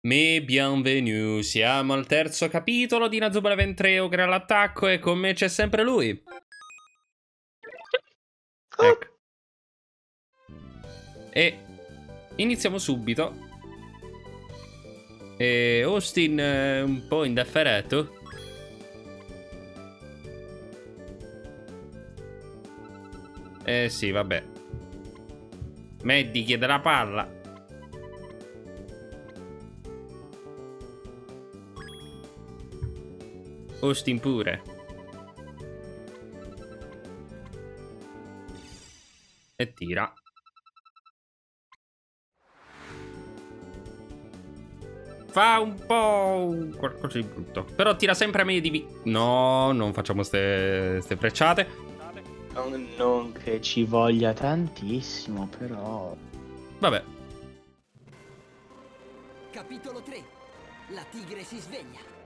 Me bienvenue, siamo al terzo capitolo di Nazubara Ventreo crea l'attacco e con me c'è sempre lui. Ecco. E iniziamo subito. E Austin è un po' indifferito. Eh sì, vabbè. Maddie chiede la palla. Austin pure. E tira. Fa un po' qualcosa di brutto. Però tira sempre a me di... No, non facciamo ste, ste frecciate. Non, non che ci voglia tantissimo, però... Vabbè. Capitolo 3. La tigre si sveglia.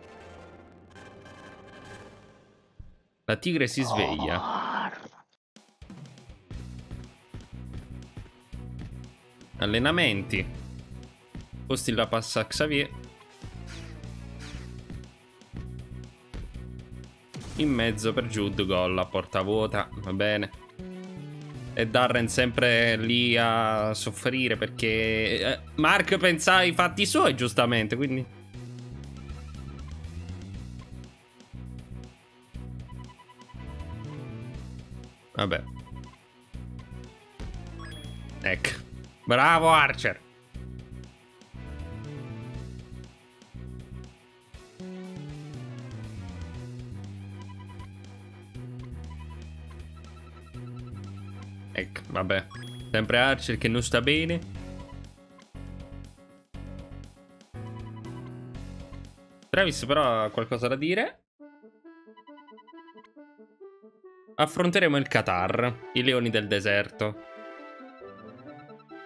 La tigre si sveglia. Allenamenti. Posti la passa a Xavier. In mezzo per Jude, gol a porta vuota, va bene. E Darren sempre lì a soffrire perché eh, Mark pensa ai fatti suoi, giustamente, quindi... Vabbè. Ecco. Bravo Archer. Ecco, vabbè. Sempre Archer che non sta bene. Travis però ha qualcosa da dire. Affronteremo il Qatar, i leoni del deserto.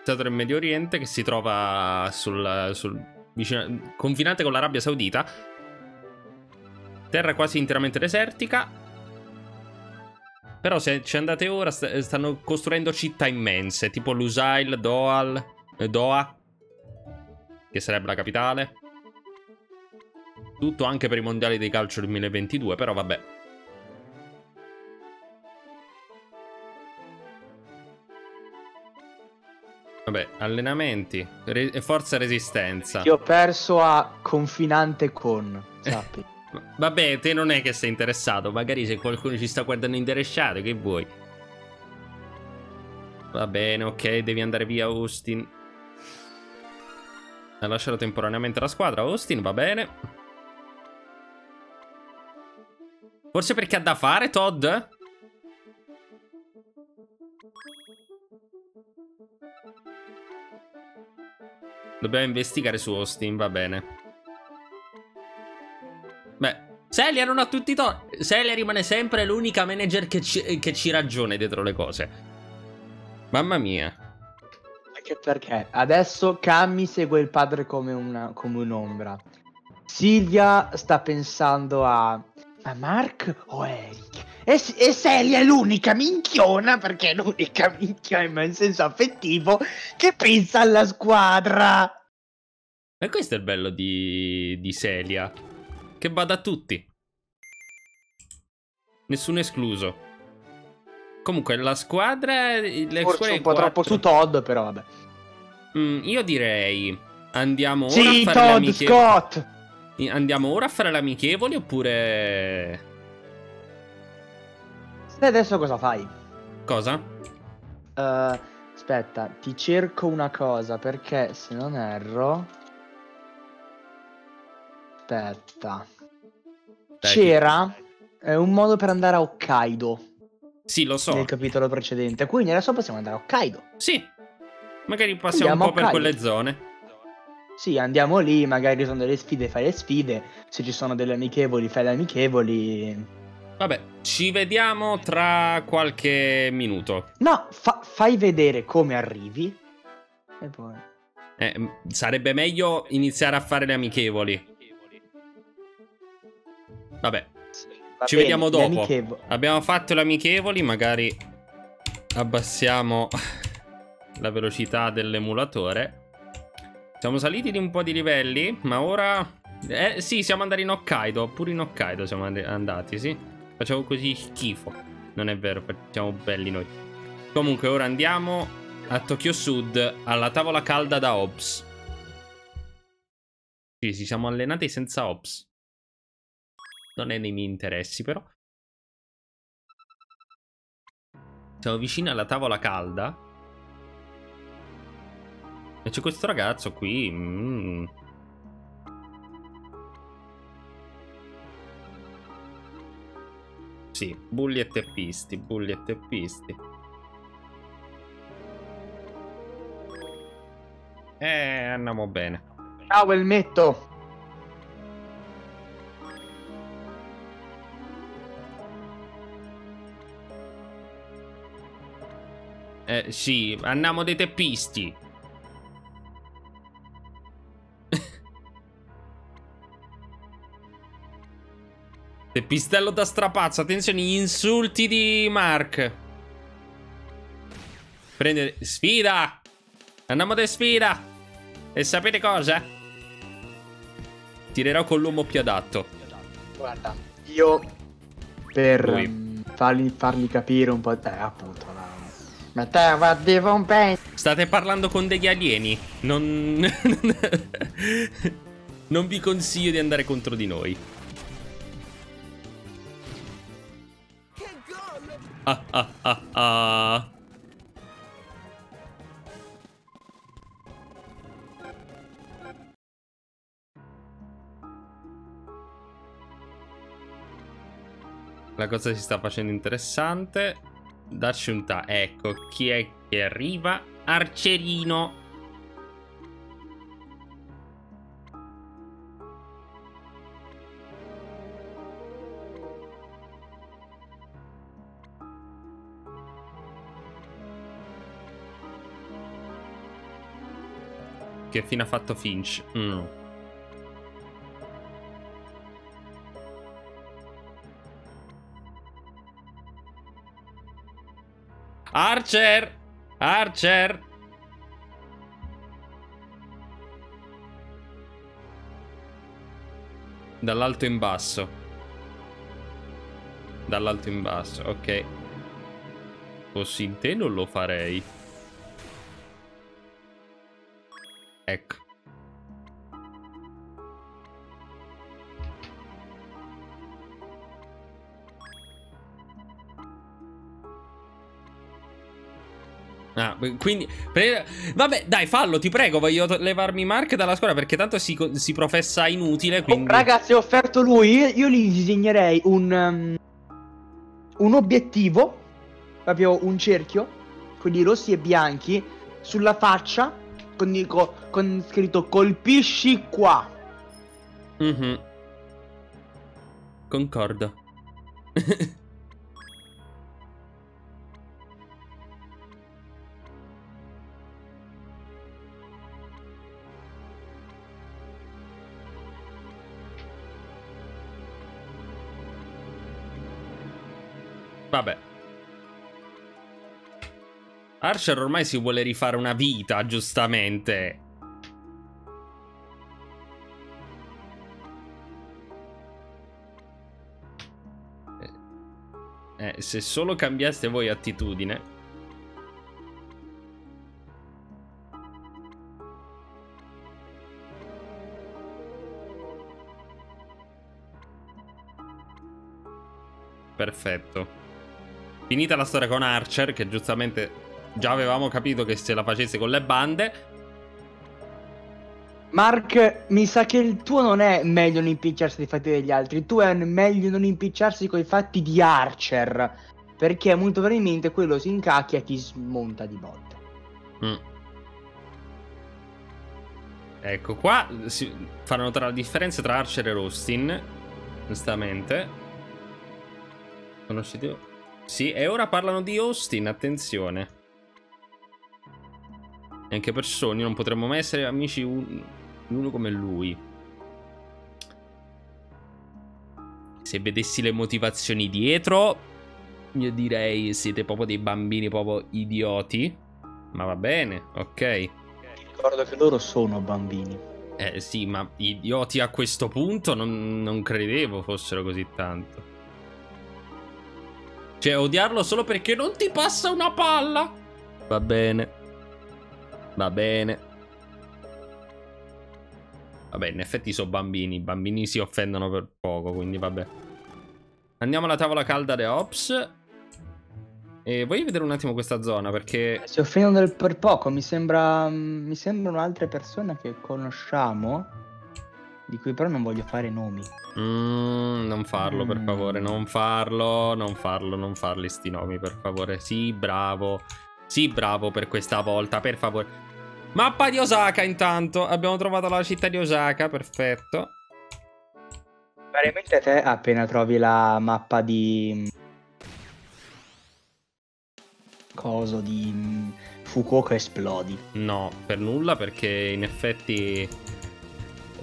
Stato del Medio Oriente che si trova sul, sul vicino, confinante con l'Arabia Saudita. Terra quasi interamente desertica. Però se ci andate ora st stanno costruendo città immense, tipo Lusail, Doal, eh, Doha, che sarebbe la capitale. Tutto anche per i mondiali di calcio 2022, però vabbè. Vabbè, allenamenti, re forza e resistenza. Io ho perso a confinante con, sappi. Vabbè, te non è che sei interessato, magari se qualcuno ci sta guardando interessato, che vuoi? Va bene, ok, devi andare via Austin. Ha lasciato temporaneamente la squadra, Austin, va bene. Forse perché ha da fare, Todd? Dobbiamo investigare su Austin, va bene. Beh, Celia non ha tutti i torti. Celia rimane sempre l'unica manager che ci, che ci ragiona dietro le cose. Mamma mia. Anche perché adesso Cammy segue il padre come, una, come un'ombra. Silvia sta pensando a... Ma Mark o Eric? E, e Celia è l'unica minchiona, perché è l'unica minchiona in senso affettivo, che pensa alla squadra. E questo è il bello di, di Celia. Che va da tutti. Nessuno escluso. Comunque, la squadra... Le Forse squadre un po' 4. troppo su Todd, però vabbè. Mm, io direi... Andiamo ora Sì, a fare Todd, l'amichevole. Scott! Andiamo ora a fare l'amichevole oppure... E adesso cosa fai? Cosa? Eh, aspetta, ti cerco una cosa perché se non erro. Aspetta. C'era eh, un modo per andare a Hokkaido Sì, lo so. nel capitolo precedente. Quindi adesso possiamo andare a Hokkaido. Sì. Magari passiamo Andiamo un po' per quelle zone. Sì, andiamo lì, magari sono delle sfide, fai le sfide. Se ci sono delle amichevoli, fai le amichevoli. Vabbè, ci vediamo tra qualche minuto. No, fa- fai vedere come arrivi. E poi. Eh, sarebbe meglio iniziare a fare le amichevoli. Vabbè, Va ci bene, vediamo dopo. Abbiamo fatto le amichevoli, magari abbassiamo la velocità dell'emulatore. Siamo saliti di un po' di livelli, ma ora... Eh sì, siamo andati in Hokkaido, pure in Hokkaido siamo and andati, sì. Facciamo così schifo. Non è vero, siamo belli noi. Comunque ora andiamo a Tokyo Sud, alla tavola calda da Ops. Sì, ci siamo allenati senza Ops. Non è nei miei interessi, però. Siamo vicini alla tavola calda. E c'è questo ragazzo qui. Mm. Sì, bulli e teppisti, bulli e teppisti. Eh, andiamo bene. Ciao Elmetto. Eh, sì, andiamo dei teppisti. Teppistello da strapazzo, attenzione, gli insulti di Mark. Prende... Sfida! Andiamo di sfida! E sapete cosa? Tirerò con l'uomo più adatto. Guarda, io per um, fargli, fargli, capire un po'... Eh, appunto, no. Ma te va di un State parlando con degli alieni. Non... non vi consiglio di andare contro di noi. La cosa si sta facendo interessante. Darci un ta. Ecco, chi è che arriva? Arcerino. Che fine ha fatto Finch? Mm. Archer! Archer! Dall'alto in basso. Dall'alto in basso, ok. In te non lo farei. Quindi... Vabbè, dai, fallo, ti prego, voglio levarmi Mark dalla scuola perché tanto si, si professa inutile, quindi... Oh, ragazzi, ho offerto lui, io gli disegnerei un... Um, un obiettivo, proprio un cerchio, quindi rossi e bianchi, sulla faccia, con, con, con scritto colpisci qua. Mhm. Concordo. Vabbè. Archer ormai si vuole rifare una vita, giustamente. Eh, eh, se solo cambiaste voi attitudine. Perfetto. Finita la storia con Archer, che giustamente già avevamo capito che se la facesse con le bande. Mark, mi sa che il tuo non è meglio non impicciarsi dei fatti degli altri, il tuo è meglio non impicciarsi con i fatti di Archer. Perché molto probabilmente quello si incacchia e ti smonta di botte. Mm. Ecco, qua si fa notare la differenza tra Archer e Rustin. Onestamente. Conoscete? Sì, e ora parlano di Austin, attenzione. E anche per Sony non potremmo mai essere amici un... uno come lui. Se vedessi le motivazioni dietro, io direi siete proprio dei bambini proprio idioti. Ma va bene, ok. ricordo che loro sono bambini. Eh sì, ma idioti a questo punto non, non credevo fossero così tanto. Cioè, odiarlo solo perché non ti passa una palla. Va bene. Va bene. Vabbè, in effetti sono bambini. I bambini si offendono per poco, quindi vabbè. Andiamo alla tavola calda de Ops. E voglio vedere un attimo questa zona perché... Si offendono per poco, mi sembra... Mi sembrano altre persone che conosciamo, di cui però non voglio fare nomi. Mm, non farlo, per Mm. favore, non farlo, non farlo, non farli sti nomi, per favore. Sì, bravo. Sì, bravo per questa volta, per favore. Mappa di Osaka intanto. Abbiamo trovato la città di Osaka, perfetto. Veramente te appena trovi la mappa di... Coso di mm, Fukuoka esplodi. No, per nulla perché in effetti...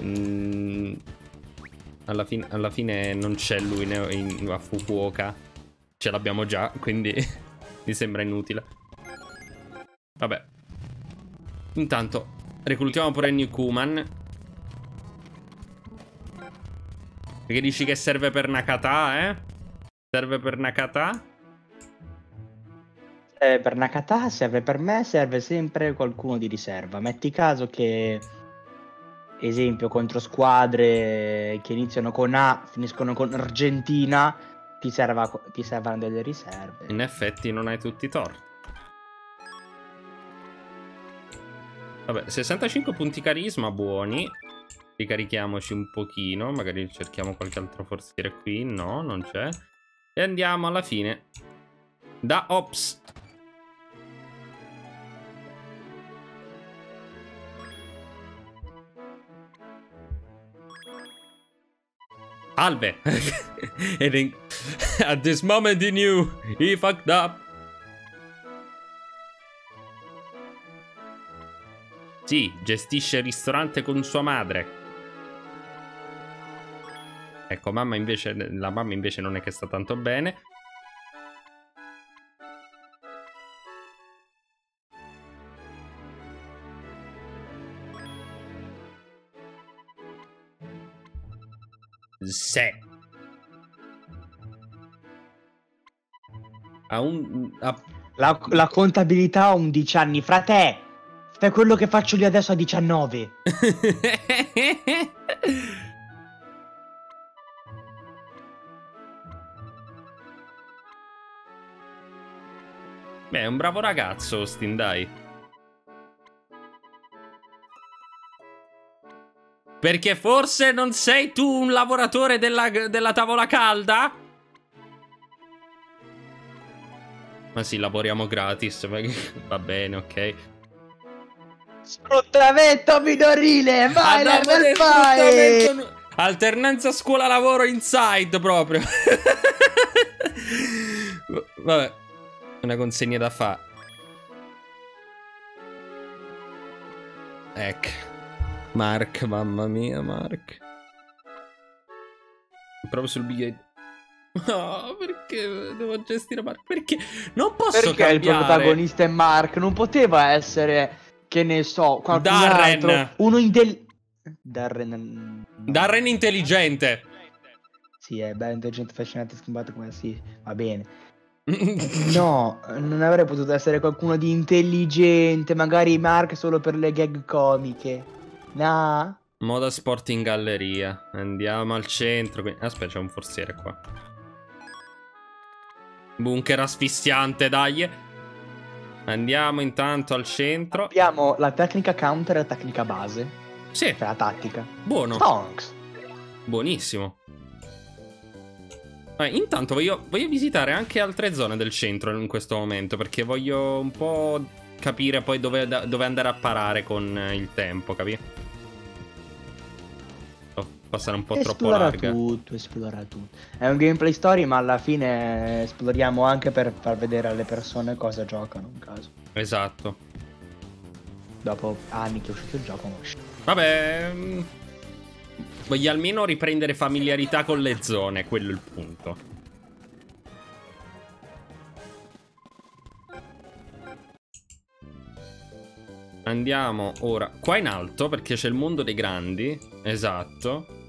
mm, alla, fine, alla fine non c'è lui in- a Fukuoka. Ce l'abbiamo già, quindi mi sembra inutile. Vabbè. Intanto, reclutiamo pure Newkuman. Perché dici che serve per Nakata, eh? Serve per Nakata? Eh, per Nakata serve per me, serve sempre qualcuno di riserva. Metti caso che, esempio, contro squadre che iniziano con A, finiscono con Argentina, ti, serva, ti servono delle riserve. In effetti non hai tutti i torti. Vabbè, 65 punti carisma buoni. Ricarichiamoci un pochino. Magari cerchiamo qualche altro forziere qui. No, non c'è. E andiamo alla fine. Da Ops. Alve. Ed in- At this moment he knew he fucked up. Sì, gestisce il ristorante con sua madre. Ecco, mamma invece, la mamma invece non è che sta tanto bene. Se. Ha un... ha- La, la contabilità ha 11 anni, frate! Fai quello che faccio io adesso a 19. Beh, è un bravo ragazzo, Austin, dai. Perché forse non sei tu un lavoratore della, della tavola calda? Ma sì, lavoriamo gratis. Va bene, ok. Sfruttamento minorile! Vai, Ah, no, level ma five! sfruttamento- Alternanza scuola-lavoro inside proprio. Vabbè. Una consegna da fa. Ecco. Mark, mamma mia, Mark. Proprio sul biglietto. No, perché devo gestire Mark? Perché non posso Perché il cambiare. protagonista è Mark? Non poteva essere, che ne so, qualcun Darren. altro. Uno intel... Darren... no. Darren intelligente. Sì, è bello, intelligente, affascinante, schimbato come sì, va bene. No, non avrei potuto essere qualcuno di intelligente, magari Mark solo per le gag comiche. No? Moda sport in galleria. Andiamo al centro. Aspetta, c'è un forziere qua. Bunker asfissiante, dai. Andiamo intanto al centro. Abbiamo la tecnica counter e la tecnica base, Sì, cioè la tattica. buono. Stonks. Buonissimo. Eh, intanto voglio, voglio visitare anche altre zone del centro in questo momento. Perché voglio un po' capire poi dove, dove andare a parare con il tempo, capi? Passare un po' troppo Esplora larga. tutto, esplora tutto. È un gameplay story, ma alla fine esploriamo anche per far vedere alle persone cosa giocano in caso. Esatto. Dopo anni che è uscito il gioco, non uscito. Vabbè. Voglio almeno riprendere familiarità con le zone, quello è il punto. Andiamo ora qua in alto perché c'è il mondo dei grandi. Esatto.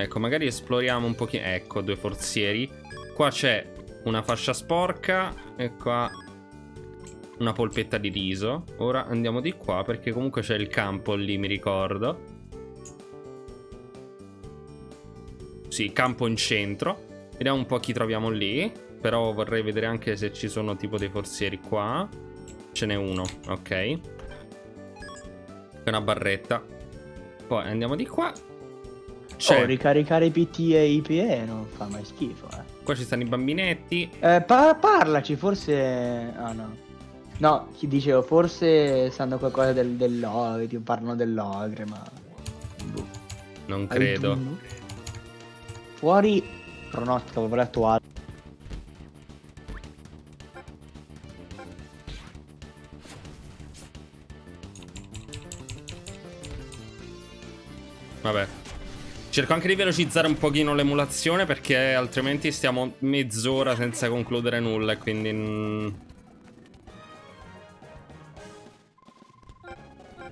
Ecco, magari esploriamo un pochino. Ecco, due forzieri. Qua c'è una fascia sporca e qua una polpetta di riso. Ora andiamo di qua perché comunque c'è il campo lì, mi ricordo. Sì, campo in centro. Vediamo un po' chi troviamo lì. Però vorrei vedere anche se ci sono tipo dei forzieri qua. Ce n'è uno, ok. È una barretta. Poi andiamo di qua. C'è. Oh, ricaricare i PT e i PE non fa mai schifo, eh. Qua ci stanno i bambinetti. Eh, pa- parlaci, forse... Ah no. No, chi dicevo, forse sanno qualcosa del, dell'ogre, tipo parlano dell'ogre, ma... Boh. Non credo. Fuori, pronostico avevo letto altro. Vabbè. Cerco anche di velocizzare un pochino l'emulazione perché altrimenti stiamo mezz'ora senza concludere nulla e quindi... mm.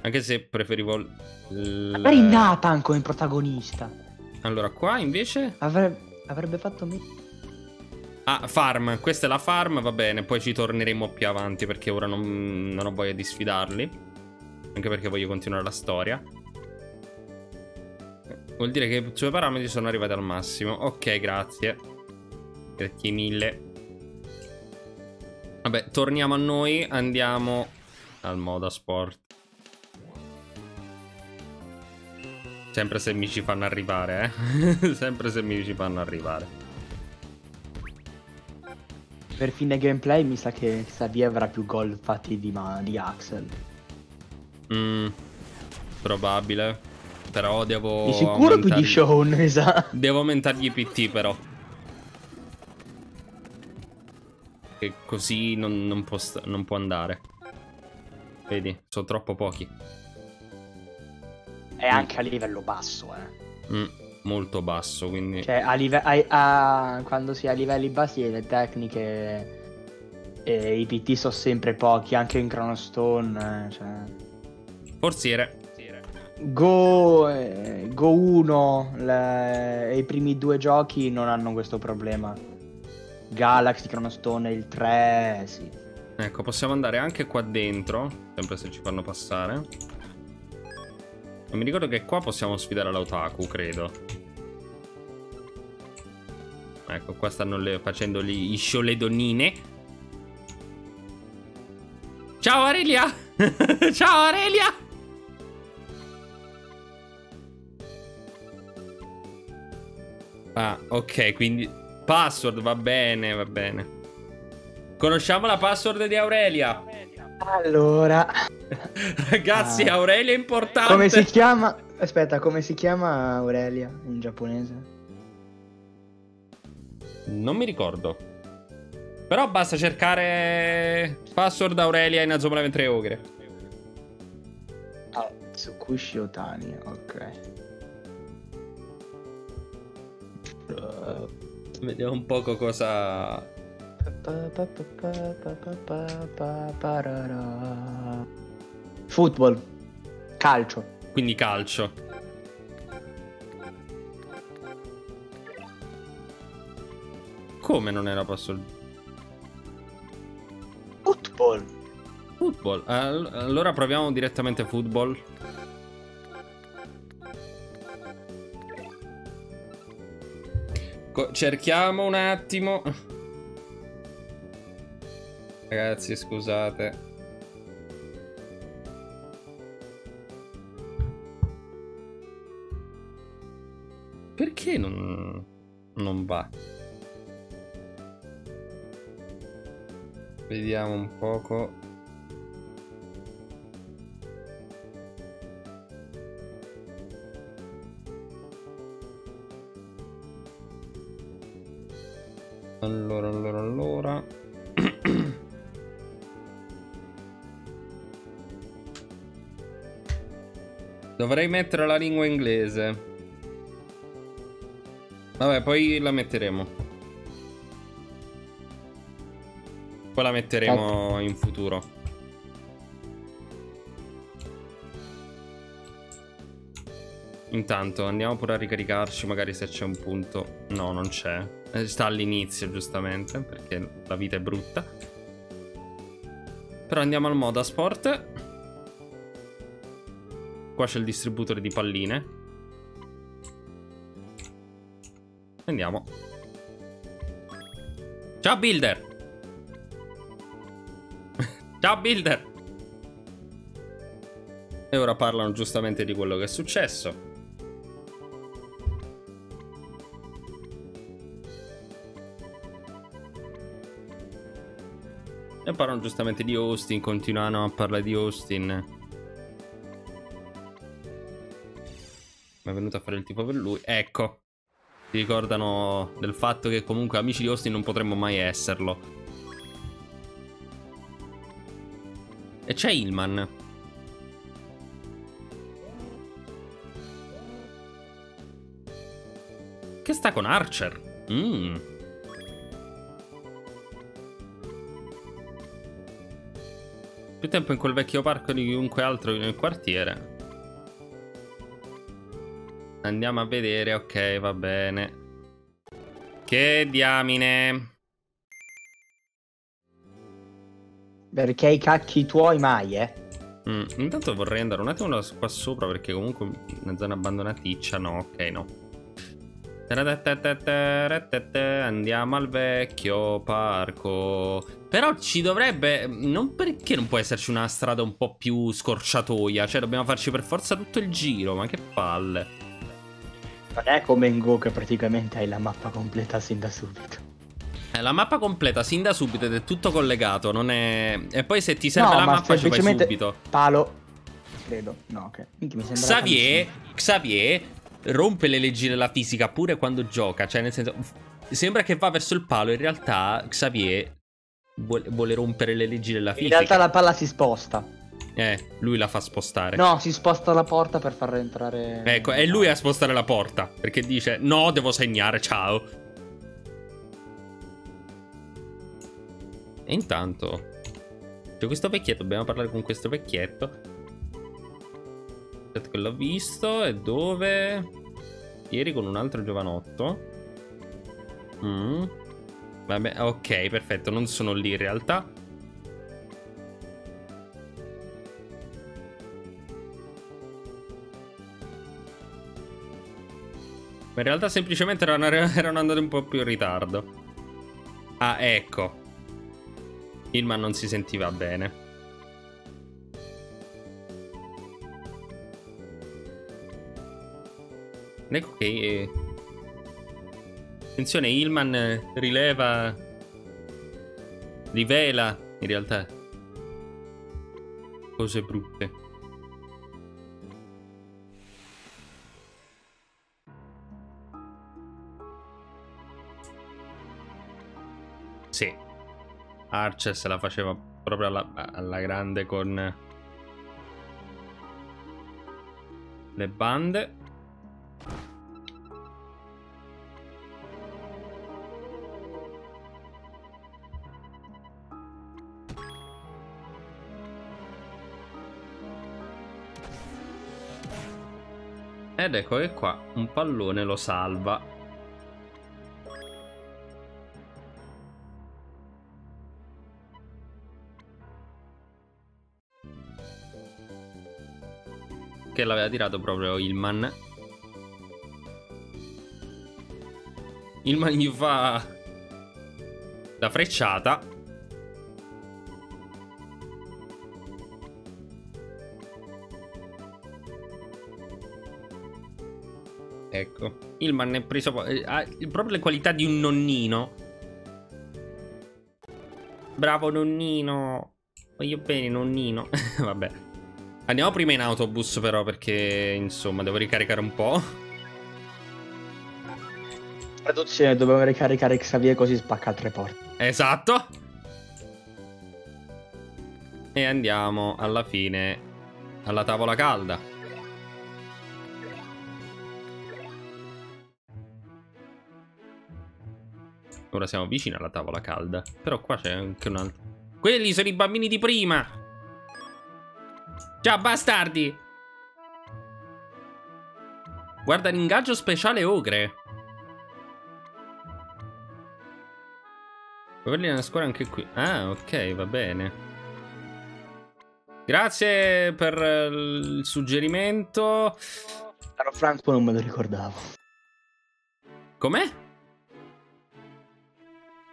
Anche se preferivo... l- Magari Nathan come protagonista. Allora, qua invece... Avrebbe, avrebbe fatto me. Ah, farm. Questa è la farm, va bene. Poi ci torneremo più avanti perché ora non, non ho voglia di sfidarli. Anche perché voglio continuare la storia. Vuol dire che i suoi parametri sono arrivati al massimo. Ok, grazie. Grazie mille. Vabbè, torniamo a noi. Andiamo al moda sport. Sempre se mi ci fanno arrivare, eh. Sempre se mi ci fanno arrivare. Per fine gameplay mi sa che Xavier avrà più gol fatti di, di Axel. Mm, probabile. Però devo. Di sicuro più di aumentargli- Sean, esatto. Devo aumentargli i PT, però. Che così non, non può, non può andare. Vedi, sono troppo pochi. È anche a livello basso, eh. Mm, molto basso, quindi. Cioè, a live- a- a- quando si è a livelli bassi le tecniche e i PT sono sempre pochi, anche in Chrono Stone. eh, cioè. Forziere. Go, eh, Go 1 le- e i primi due giochi non hanno questo problema. Galaxy, Chrono Stone e il 3, sì. Ecco, possiamo andare anche qua dentro. Sempre se ci fanno passare. E mi ricordo che qua possiamo sfidare l'Otaku, credo. Ecco, qua stanno le- facendo gli, i show le donnine. Ciao Arelia! Ciao Arelia! Ah, ok, quindi password, va bene, va bene. Conosciamo la password di Aurelia. Allora, Ragazzi, Ah. Aurelia è importante. come si chiama? Aspetta, come si chiama Aurelia in giapponese? Non mi ricordo. Però basta cercare password Aurelia in Azumala 23 Ogre. Ah, Tsukushi Otani, ok. Vediamo un poco cosa. Football. Calcio. Quindi calcio. Come non era password? Football. Football. All- Allora proviamo direttamente football. Cerchiamo un attimo. Ragazzi, scusate. Perché non, non va? Vediamo un poco. Allora, allora, allora. Dovrei mettere la lingua inglese. Vabbè, poi la metteremo. Poi la metteremo in futuro. Intanto andiamo pure a ricaricarci, magari se c'è un punto. No, non c'è. Eh, sta all'inizio, giustamente, perché la vita è brutta. Però andiamo al moda sport. Qua c'è il distributore di palline. Andiamo. Ciao Builder! Ciao Builder! E ora parlano giustamente di quello che è successo. E parlano giustamente di Austin, continuano a parlare di Austin. Mi è venuto a fare il tipo per lui. Ecco. Si ricordano del fatto che comunque amici di Austin non potremmo mai esserlo. E c'è Hillman. Che sta con Archer. Mmm. Più tempo in quel vecchio parco di chiunque altro nel quartiere. Andiamo a vedere, ok, va bene. Che diamine. Perché i cacchi tuoi mai, eh? Mm, intanto vorrei andare un attimo qua sopra perché comunque una zona abbandonaticcia, no, ok, no. Andiamo al vecchio parco. Però ci dovrebbe. Non perché non può esserci una strada un po' più scorciatoia. Cioè, dobbiamo farci per forza tutto il giro. Ma che palle. Non è come in Go che praticamente hai la mappa completa sin da subito. Eh, la mappa completa sin da subito ed è tutto collegato, non è... E poi se ti serve no, la mappa ci vai subito. Palo. Credo. No, ok. Xavier, Xavier rompe le leggi della fisica pure quando gioca. Cioè, nel senso... Sembra che va verso il palo, in realtà Xavier vuole, vuole rompere le leggi della fisica. In realtà la palla si sposta. Eh, lui la fa spostare. No, si sposta la porta per far entrare. Ecco, è lui a spostare la porta. Perché dice: No, devo segnare, ciao. E intanto. C'è questo vecchietto. Dobbiamo parlare con questo vecchietto. Aspetta che l'ho visto. E dove? Ieri con un altro giovanotto. Mm. Vabbè, ok, perfetto. Non sono lì in realtà. Ma in realtà semplicemente erano, erano andati un po' più in ritardo. Ah, ecco. Ilman non si sentiva bene. Ecco che... Attenzione, Ilman rileva... Rivela, in realtà, cose brutte. Sì. Archer se la faceva proprio alla, alla grande con le bande. Ed ecco che qua un pallone lo salva. che l'aveva tirato proprio Ilman. Ilman gli fa la frecciata. Ecco, Ilman è preso eh, ha proprio le qualità di un nonnino. Bravo nonnino. Voglio bene nonnino. Vabbè. Andiamo prima in autobus però perché insomma devo ricaricare un po'. Traduzione, dobbiamo ricaricare Xavier così spacca altre porte. Esatto. E andiamo alla fine alla tavola calda. Ora siamo vicini alla tavola calda. Però qua c'è anche un altro. Quelli sono i bambini di prima. Ciao bastardi Guarda l'ingaggio speciale Ogre. Quelli nella scuola anche qui. Ah, ok, va bene. Grazie per eh, il suggerimento. Sarò franco, non me lo ricordavo. Com'è?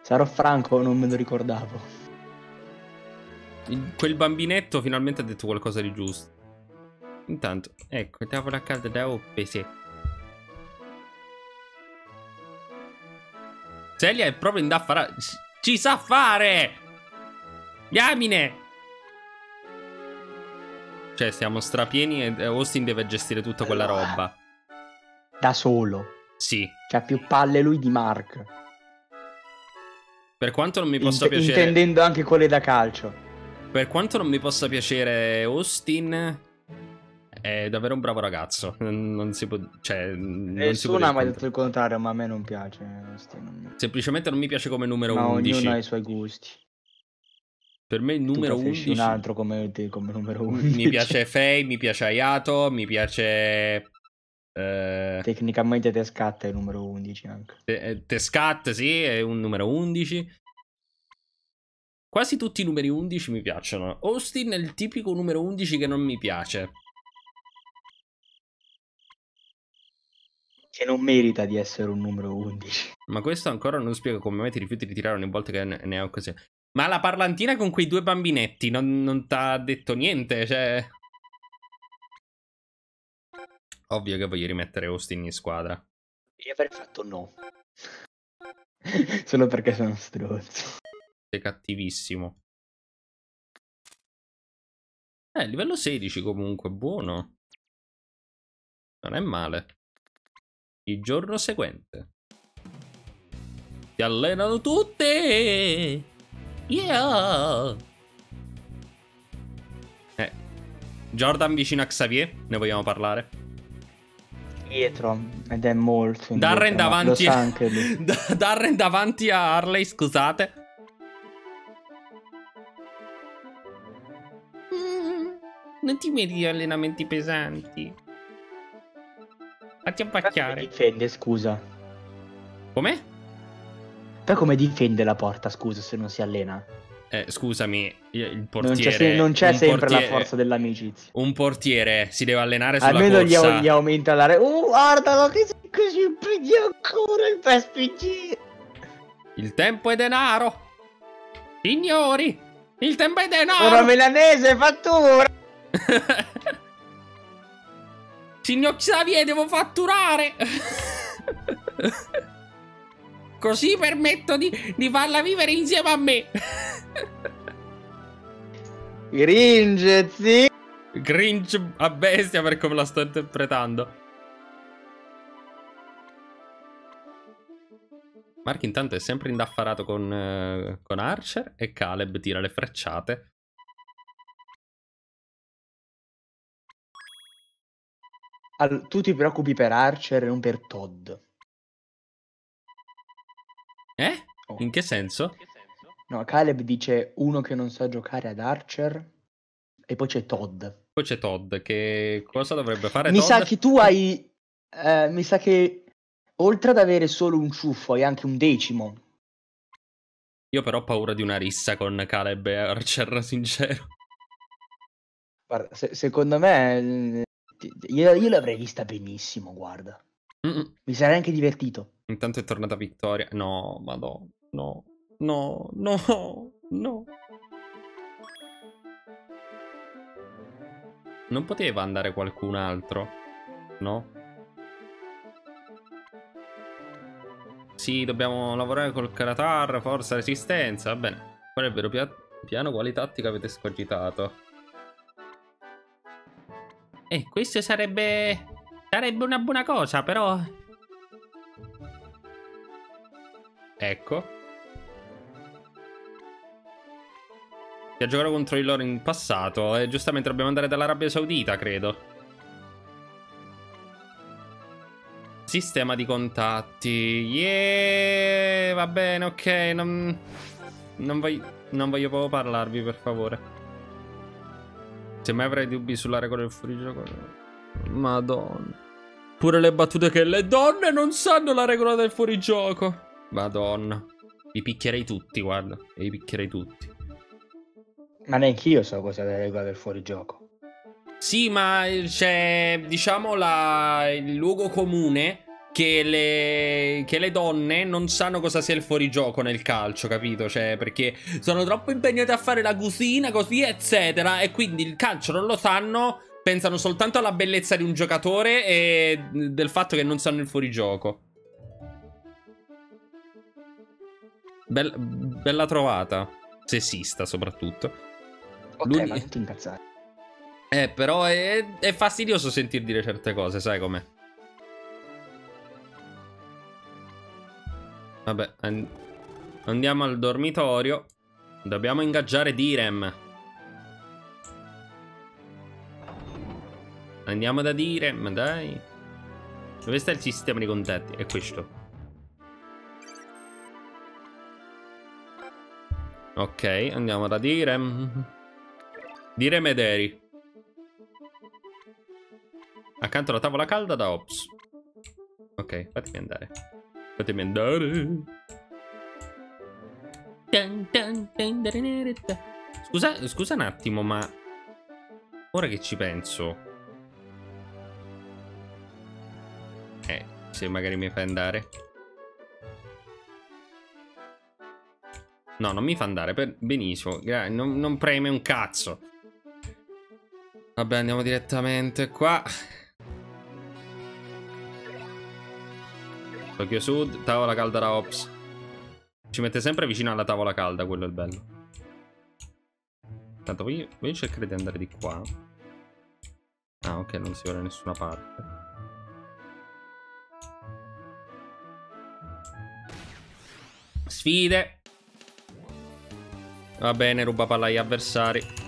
Sarò franco, non me lo ricordavo. Quel bambinetto finalmente ha detto qualcosa di giusto. Intanto, ecco, tavola calda da oppese. Celia è proprio indaffarata. Ci- Ci sa fare! Diamine! Cioè, siamo strapieni e Austin deve gestire tutta quella roba. Da solo. Sì. C'ha più palle lui di Mark. Per quanto non mi possa Int- piacere. Intendendo anche quelle da calcio. Per quanto non mi possa piacere Austin, è davvero un bravo ragazzo. Non, si può. Cioè, non Nessuno ha mai detto il contrario, ma a me non piace. Austin, non-. Semplicemente non mi piace come numero Ma 11. ognuno ha i suoi gusti. Per me il numero preferisci 11. un altro come te, come numero 11. Mi piace Fei, mi piace Ayato, mi piace. Eh, Tecnicamente te scatta il numero 11 anche. Te- Tescat, sì, è un numero 11. Quasi tutti i numeri 11 mi piacciono. Austin è il tipico numero 11 che non mi piace. Che non merita di essere un numero 11. Ma questo ancora non spiega come mai ti rifiuti di tirare ogni volta che ne, ne hai occasione. Ma la parlantina con quei due bambinetti non, non ti ha detto niente, cioè... Ovvio che voglio rimettere Austin in squadra. Io avrei fatto no. Solo perché sono stronzo. Sei cattivissimo. Eh, livello 16 comunque, buono. Non è male. Il giorno seguente. Ti allenano tutte! Yeah! Eh. Jordan vicino a Xavier, ne vogliamo parlare? Dietro. Ed è molto Darren indietro, ma davanti a... Darren davanti a Harley, scusate. Mm, Non ti meriti allenamenti pesanti. Fatti Come abbacchiare. difende, scusa. Come? Poi come difende la porta, scusa, se non si allena? Eh, scusami, il Non portiere... c'è, se- non c'è un sempre la portiere- forza dell'amicizia. Un portiere si deve allenare sulla Almeno gli, corsa. gli aumenta la re... Uh, guardalo che sei così impegni ancora il PSPG. Il tempo è denaro. Signori, il tempo è denaro. Ora milanese, fattura. Signor Xavier, devo fatturare. Così permetto di, di farla vivere insieme a me. Gringe, sì. Grinch a bestia per come la sto interpretando. Mark intanto è sempre indaffarato con, eh, con Archer e Caleb tira le frecciate. Al- tu ti preoccupi per Archer e non per Todd. Eh? Oh. In che senso? No, Caleb dice uno che non sa giocare ad Archer e poi c'è Todd. Poi c'è Todd che cosa dovrebbe fare Mi Todd? sa che tu hai... eh, mi sa che oltre ad avere solo un ciuffo hai anche un decimo. Io però ho paura di una rissa con Caleb e Archer, sincero. Guarda, se- secondo me eh, io, io l'avrei vista benissimo, guarda. Mm-mm. Mi sarei anche divertito. Intanto è tornata Vittoria. No, madò. No, no, no, no. Non poteva andare qualcun altro? No? Sì, dobbiamo lavorare col Karatar, forza, resistenza. Va bene. Qual è il vero pia- piano? Quali tattiche avete scogitato? Eh, questo sarebbe... Sarebbe una buona cosa, però... Ecco. Che ha giocato contro di loro in passato e giustamente dobbiamo andare dall'Arabia Saudita, credo. Sistema di contatti. Yeah, va bene, ok. Non, non, voglio, non voglio proprio parlarvi, per favore. Se mai avrei dubbi sulla regola del fuorigioco. Madonna. Pure le battute che le donne non sanno la regola del fuorigioco. Madonna. Vi picchierei tutti, guarda. Vi picchierei tutti. Ma neanche io so cos'è la regola del fuorigioco. Sì, ma c'è, diciamo, la, il luogo comune che le, che le donne non sanno cosa sia il fuorigioco nel calcio, capito? Cioè, perché sono troppo impegnate a fare la cusina, così, eccetera. E quindi il calcio non lo sanno, pensano soltanto alla bellezza di un giocatore e del fatto che non sanno il fuorigioco. Bella, bella trovata. Sessista, soprattutto. Ok, L'uni- ma non ti incazzare. Eh, però è, è fastidioso sentir dire certe cose, sai com'è? Vabbè, an- andiamo al dormitorio. Dobbiamo ingaggiare Direm. Andiamo da Direm, dai. Dove sta il sistema di contatti? È questo. Ok, andiamo da Direm. Ed Eri. Accanto alla tavola calda da Ops. Ok, fatemi andare. Fatemi andare. Scusa, scusa un attimo, ma ora che ci penso. Eh, se magari mi fai andare. No, non mi fa andare. Benissimo. non, non preme un cazzo. Vabbè, andiamo direttamente qua. Tokyo Sud, tavola calda da Ops. Ci mette sempre vicino alla tavola calda, quello è il bello. Tanto voglio, voglio cercare di andare di qua. Ah, ok, non si vede da nessuna parte. Sfide. Va bene, ruba palla agli avversari.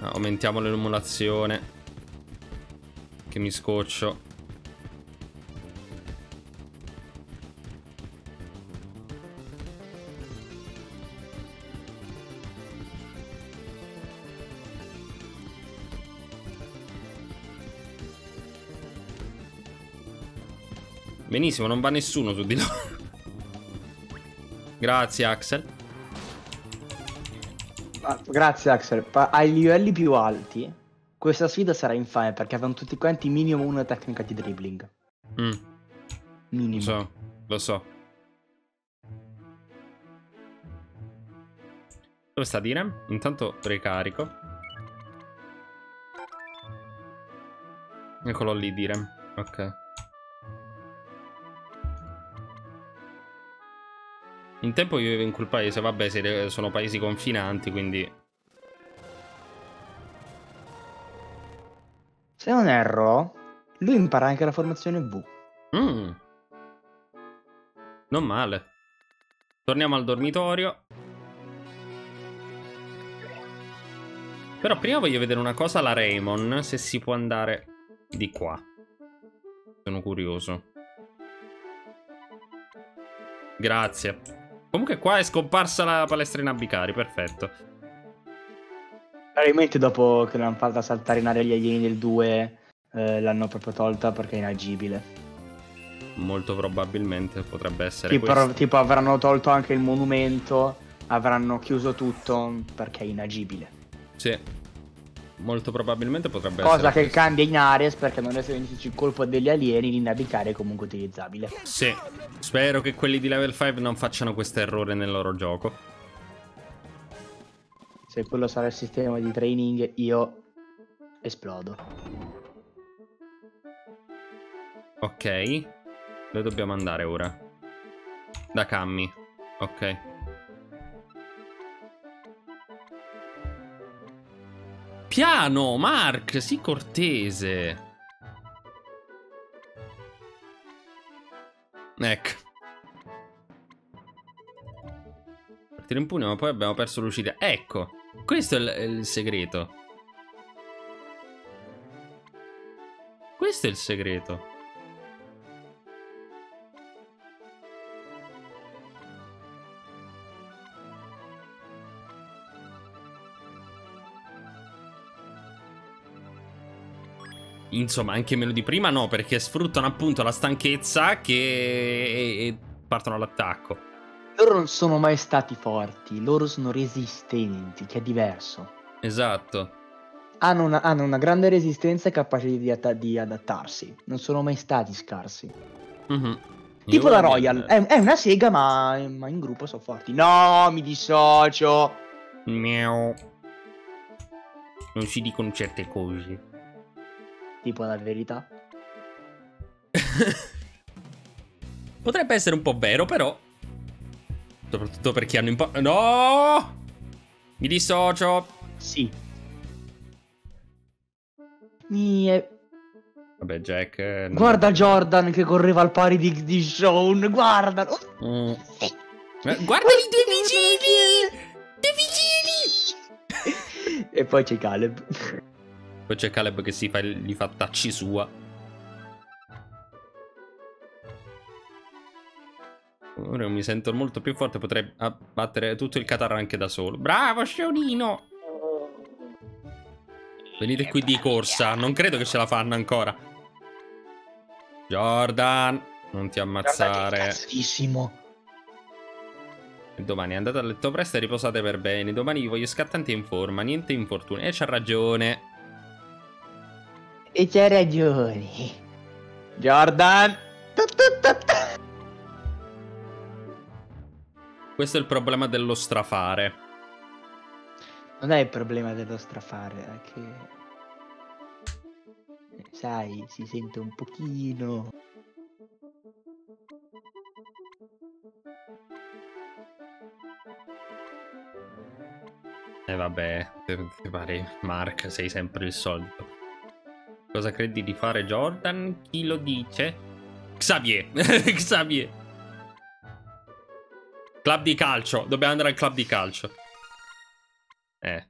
Aumentiamo l'emulazione. Che mi scoccio. Benissimo, non va nessuno su di loro. Grazie, Axel. Ah, grazie Axel, ai livelli più alti questa sfida sarà infame perché avranno tutti quanti minimo una tecnica di dribbling. Mm, Minimo. lo so, lo so. Dove sta Direm? Intanto ricarico. Eccolo lì, Direm. Ok. In tempo vivevo in quel paese, vabbè, sono paesi confinanti, quindi... Se non erro, lui impara anche la formazione V. Mm. Non male. Torniamo al dormitorio. Però prima voglio vedere una cosa alla Raymond, se si può andare di qua. Sono curioso. Grazie. Comunque qua è scomparsa la palestrina Bicari, perfetto. Probabilmente dopo che l'hanno fatta saltare in aria gli alieni del 2 eh, l'hanno proprio tolta perché è inagibile. Molto probabilmente potrebbe essere Tipo, questo. tipo avranno tolto anche il monumento, avranno chiuso tutto perché è inagibile. Sì. Molto probabilmente potrebbe Cosa essere che questo. cambia in Ares perché non essendoci il colpo degli alieni, l'inabicare è comunque utilizzabile. Sì, spero che quelli di level 5 non facciano questo errore nel loro gioco. Se quello sarà il sistema di training, io esplodo. Ok. Dove dobbiamo andare ora? Da Cammi. Ok. Piano, Mark, sii cortese. Ecco. Partire in pugno, ma poi abbiamo perso l'uscita. Ecco, questo è il, è il segreto. Questo è il segreto. Insomma, anche meno di prima no, perché sfruttano appunto la stanchezza che... e, e partono all'attacco. Loro non sono mai stati forti, loro sono resistenti, che è diverso. Esatto. Hanno una, hanno una grande resistenza e capacità di, atta- di adattarsi. Non sono mai stati scarsi. Mhm. Tipo la Royal, è, è una sega ma, ma in gruppo sono forti. No, mi dissocio. Miau. Non si dicono certe cose. Tipo la verità. Potrebbe essere un po' vero, però. Soprattutto per chi hanno impo- No! Mi dissocio. Sì. Mi è- Vabbè, Jack. eh, Guarda Jordan che correva al pari di, di Sean, guarda. Mm. Eh, Guarda i due vicini! Due vicini! e poi c'è Caleb. Poi c'è Caleb che si fa, gli fa tacci sua. Ora mi sento molto più forte, potrei abbattere tutto il Qatar anche da solo. Bravo, Sceonino! Venite qui di corsa, non credo che ce la fanno ancora. Jordan, non ti ammazzare. Domani andate a letto presto e riposate per bene. Domani vi voglio scattanti in forma, niente infortuni. E c'ha ragione. E c'hai ragione. Jordan. Tut, tut, tut. Questo è il problema dello strafare. Non è il problema dello strafare, è che... Sai, si sente un pochino... E vabbè, te, te pare, Mark, sei sempre il solito. Cosa credi di fare Jordan? Chi lo dice? Xavier. Xavier. Club di calcio. Dobbiamo andare al club di calcio. Eh.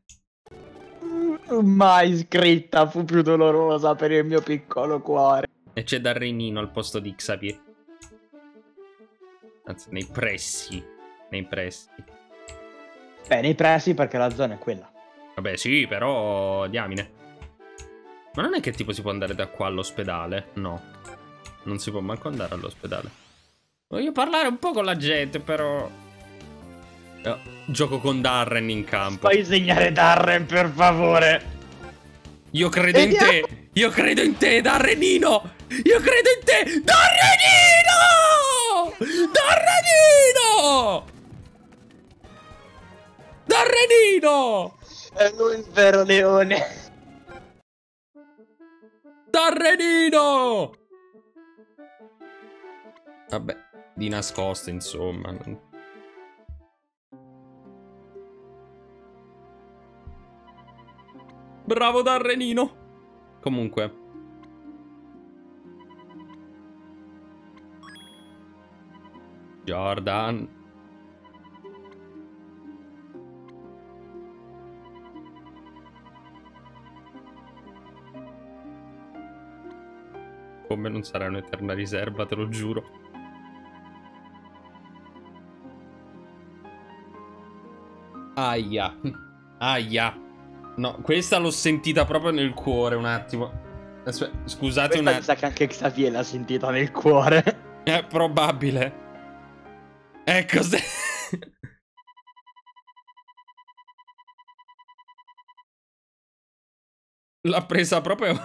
Mai scritta fu più dolorosa per il mio piccolo cuore. E c'è Darrenino al posto di Xavier. Anzi, nei pressi. Nei pressi. Beh, nei pressi perché la zona è quella. Vabbè, sì, però. Diamine. Ma non è che tipo si può andare da qua all'ospedale? No. Non si può manco andare all'ospedale. Voglio parlare un po' con la gente, però. Eh, gioco con Darren in campo. Fai segnare Darren, per favore. Io credo in te! Io credo in te, Darrenino! Io credo in te! Darrenino! Darrenino! Darrenino! È lui il vero leone. Darrenino! Vabbè, di nascosto, insomma. Bravo Darrenino! Comunque. Jordan. Come non sarà un'eterna riserva, te lo giuro. Aia. Aia. No, questa l'ho sentita proprio nel cuore un attimo. Aspe- scusate Questa un mi attimo. sa che anche Xavier l'ha sentita nel cuore. È probabile. Ecco se... L'ha presa proprio...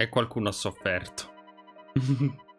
E qualcuno ha sofferto.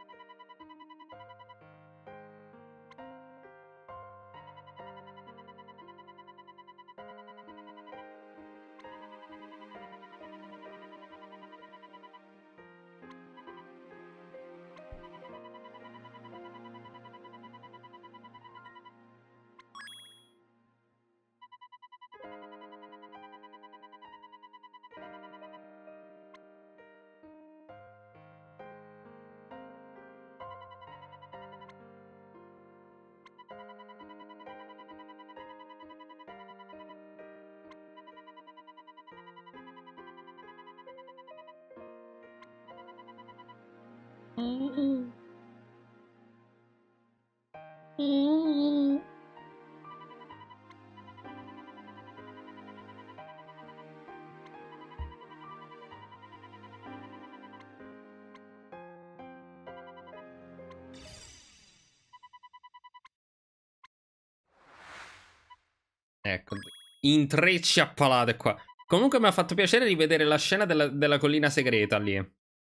Ecco, intrecci a palate qua. Comunque mi ha fatto piacere rivedere la scena della, della collina segreta lì.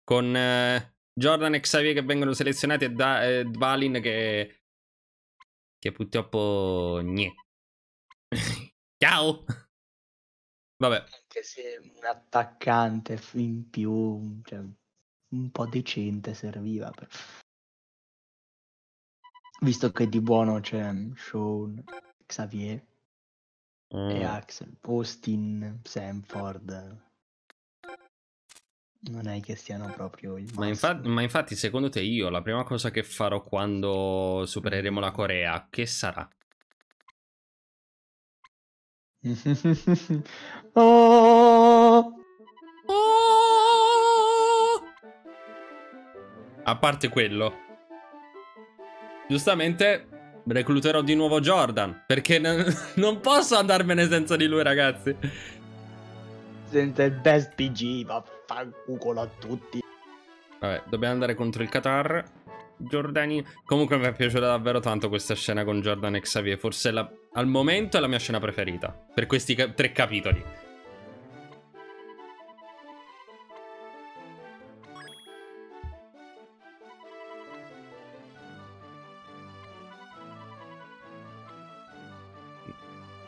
Con eh, Jordan e Xavier che vengono selezionati e da, eh, Dvalin che... Che purtroppo... Gne. Ciao! Vabbè. Anche se un attaccante in più, cioè, un po' decente serviva. Per... Visto che di buono c'è Sean, Xavier Mm. e Axel, Austin, Sanford. Non è che stiano proprio il Ma, massimo. infa- ma infatti, secondo te io la prima cosa che farò quando supereremo la Corea, che sarà? oh! A parte quello, giustamente recluterò di nuovo Jordan. Perché non posso andarmene senza di lui, ragazzi. Sente il best PG, vaffanculo a tutti. Vabbè, dobbiamo andare contro il Qatar. Giordani. Comunque mi è piaciuta davvero tanto questa scena con Jordan e Xavier. Forse la- al momento è la mia scena preferita. Per questi ca- tre capitoli.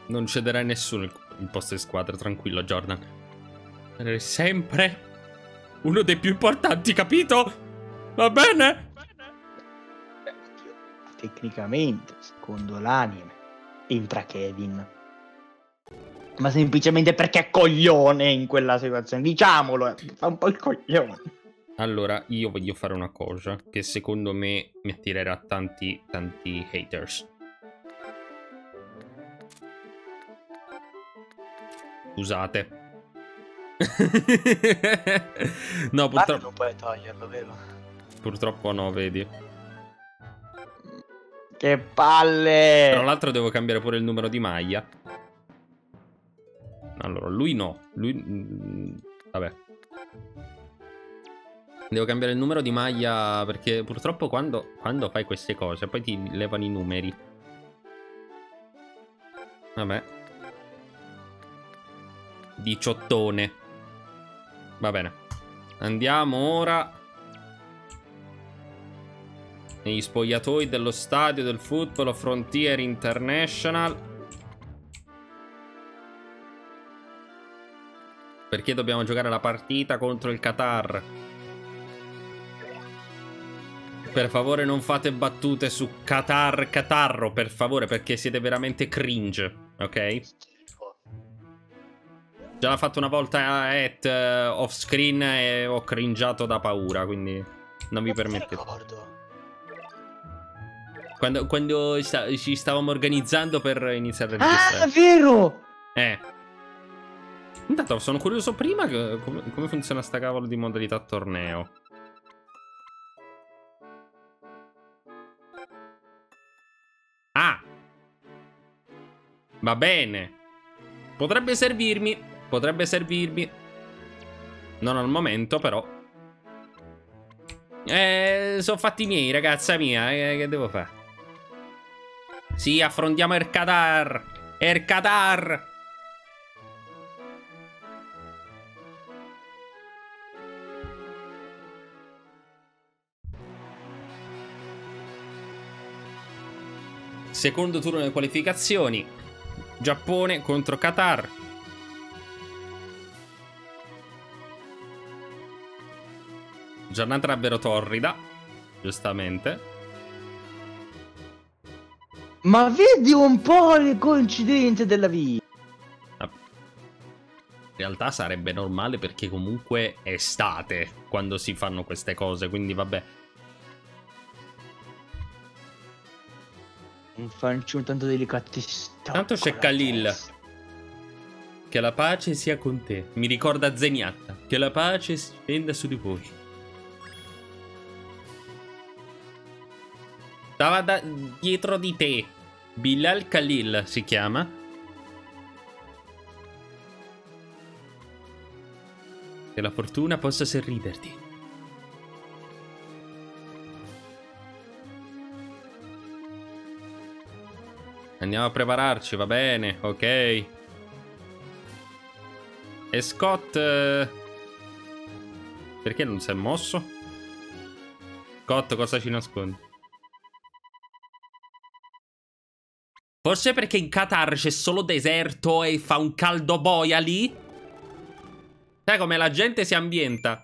Non cederai nessuno il, posto di squadra, tranquillo, Jordan. Sarai sempre uno dei più importanti, capito? Va bene? Tecnicamente, secondo l'anime, entra Kevin. Ma semplicemente perché è coglione in quella situazione. Diciamolo, eh, fa un po' il coglione. Allora, io voglio fare una cosa che secondo me mi attirerà tanti, tanti haters. Scusate. no, purtroppo, non puoi toglierlo, vero? purtroppo no, vedi. Che palle! Tra l'altro devo cambiare pure il numero di maglia. Allora, lui no. Lui... mm, Vabbè. Devo cambiare il numero di maglia perché purtroppo quando, quando fai queste cose poi ti levano i numeri. Vabbè. Diciottone. Va bene. Andiamo ora negli spogliatoi dello stadio del football Frontier International. Perché dobbiamo giocare la partita contro il Qatar. Per favore non fate battute su Qatar Qatarro, per favore, perché siete veramente cringe, ok? Già l'ha fatto una volta at eh, off screen e ho cringiato da paura, quindi non vi permettete. Quando, quando sta- ci stavamo organizzando per iniziare a Ah, registrare. vero! Eh. Intanto sono curioso prima che- come, come funziona sta cavolo di modalità torneo. Ah! Va bene. Potrebbe servirmi. Potrebbe servirmi. Non al momento, però. Eh, sono fatti miei, ragazza mia. Eh, che devo fare? Sì, affrontiamo il Qatar. Il Qatar. Secondo turno delle qualificazioni. Giappone contro Qatar. Giornata davvero torrida, giustamente. Ma vedi un po' le coincidenze della vita. In realtà sarebbe normale perché comunque è estate quando si fanno queste cose, quindi vabbè. Un fanciullo tanto delicatissimo. Tanto c'è Khalil. Che la pace sia con te. Mi ricorda Zeniatta. Che la pace scenda su di voi. Stava da dietro di te. Bilal Khalil si chiama. Che la fortuna possa sorriderti. Andiamo a prepararci, va bene, ok. E Scott... eh, Perché non si è mosso? Scott, cosa ci nascondi? Forse perché in Qatar c'è solo deserto e fa un caldo boia lì? Sai come la gente si ambienta?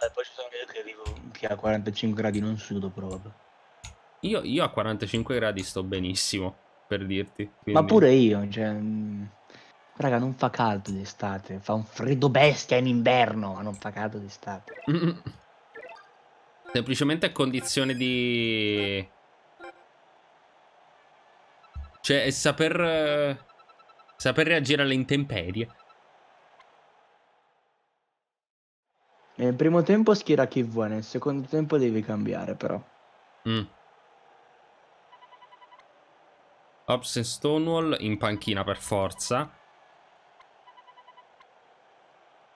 Eh, poi ci sono io che vivo che a 45 gradi non sudo proprio. Io, io a 45 gradi sto benissimo, per dirti. Ma quindi- pure io, cioè... mm, Raga, non fa caldo d'estate. Fa un freddo bestia in inverno, ma non fa caldo d'estate. Mm. Semplicemente è condizione di... Cioè, è saper... eh, Saper reagire alle intemperie. Nel primo tempo schiera chi vuoi, nel secondo tempo devi cambiare però. Mm. Hobbs e Stonewall in panchina per forza.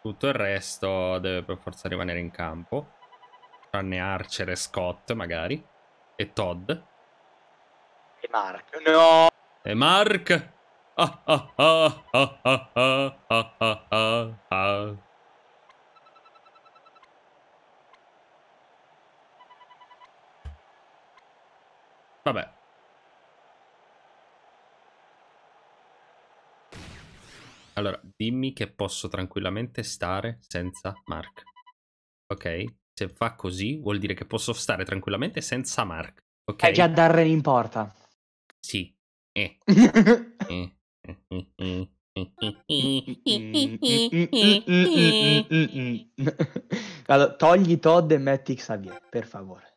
Tutto il resto deve per forza rimanere in campo. Tranne Archer e Scott, magari. E Todd. E Mark? No! E Mark. Ah, ah, ah, ah, ah, ah, ah, ah, ah, ah. Vabbè. Allora, dimmi che posso tranquillamente stare senza Mark. Ok? Se fa così, vuol dire che posso stare tranquillamente senza Mark. Ok? È già Darren in porta. Sì. Eh. Eh. Allora, togli Todd e metti Xavier, per favore.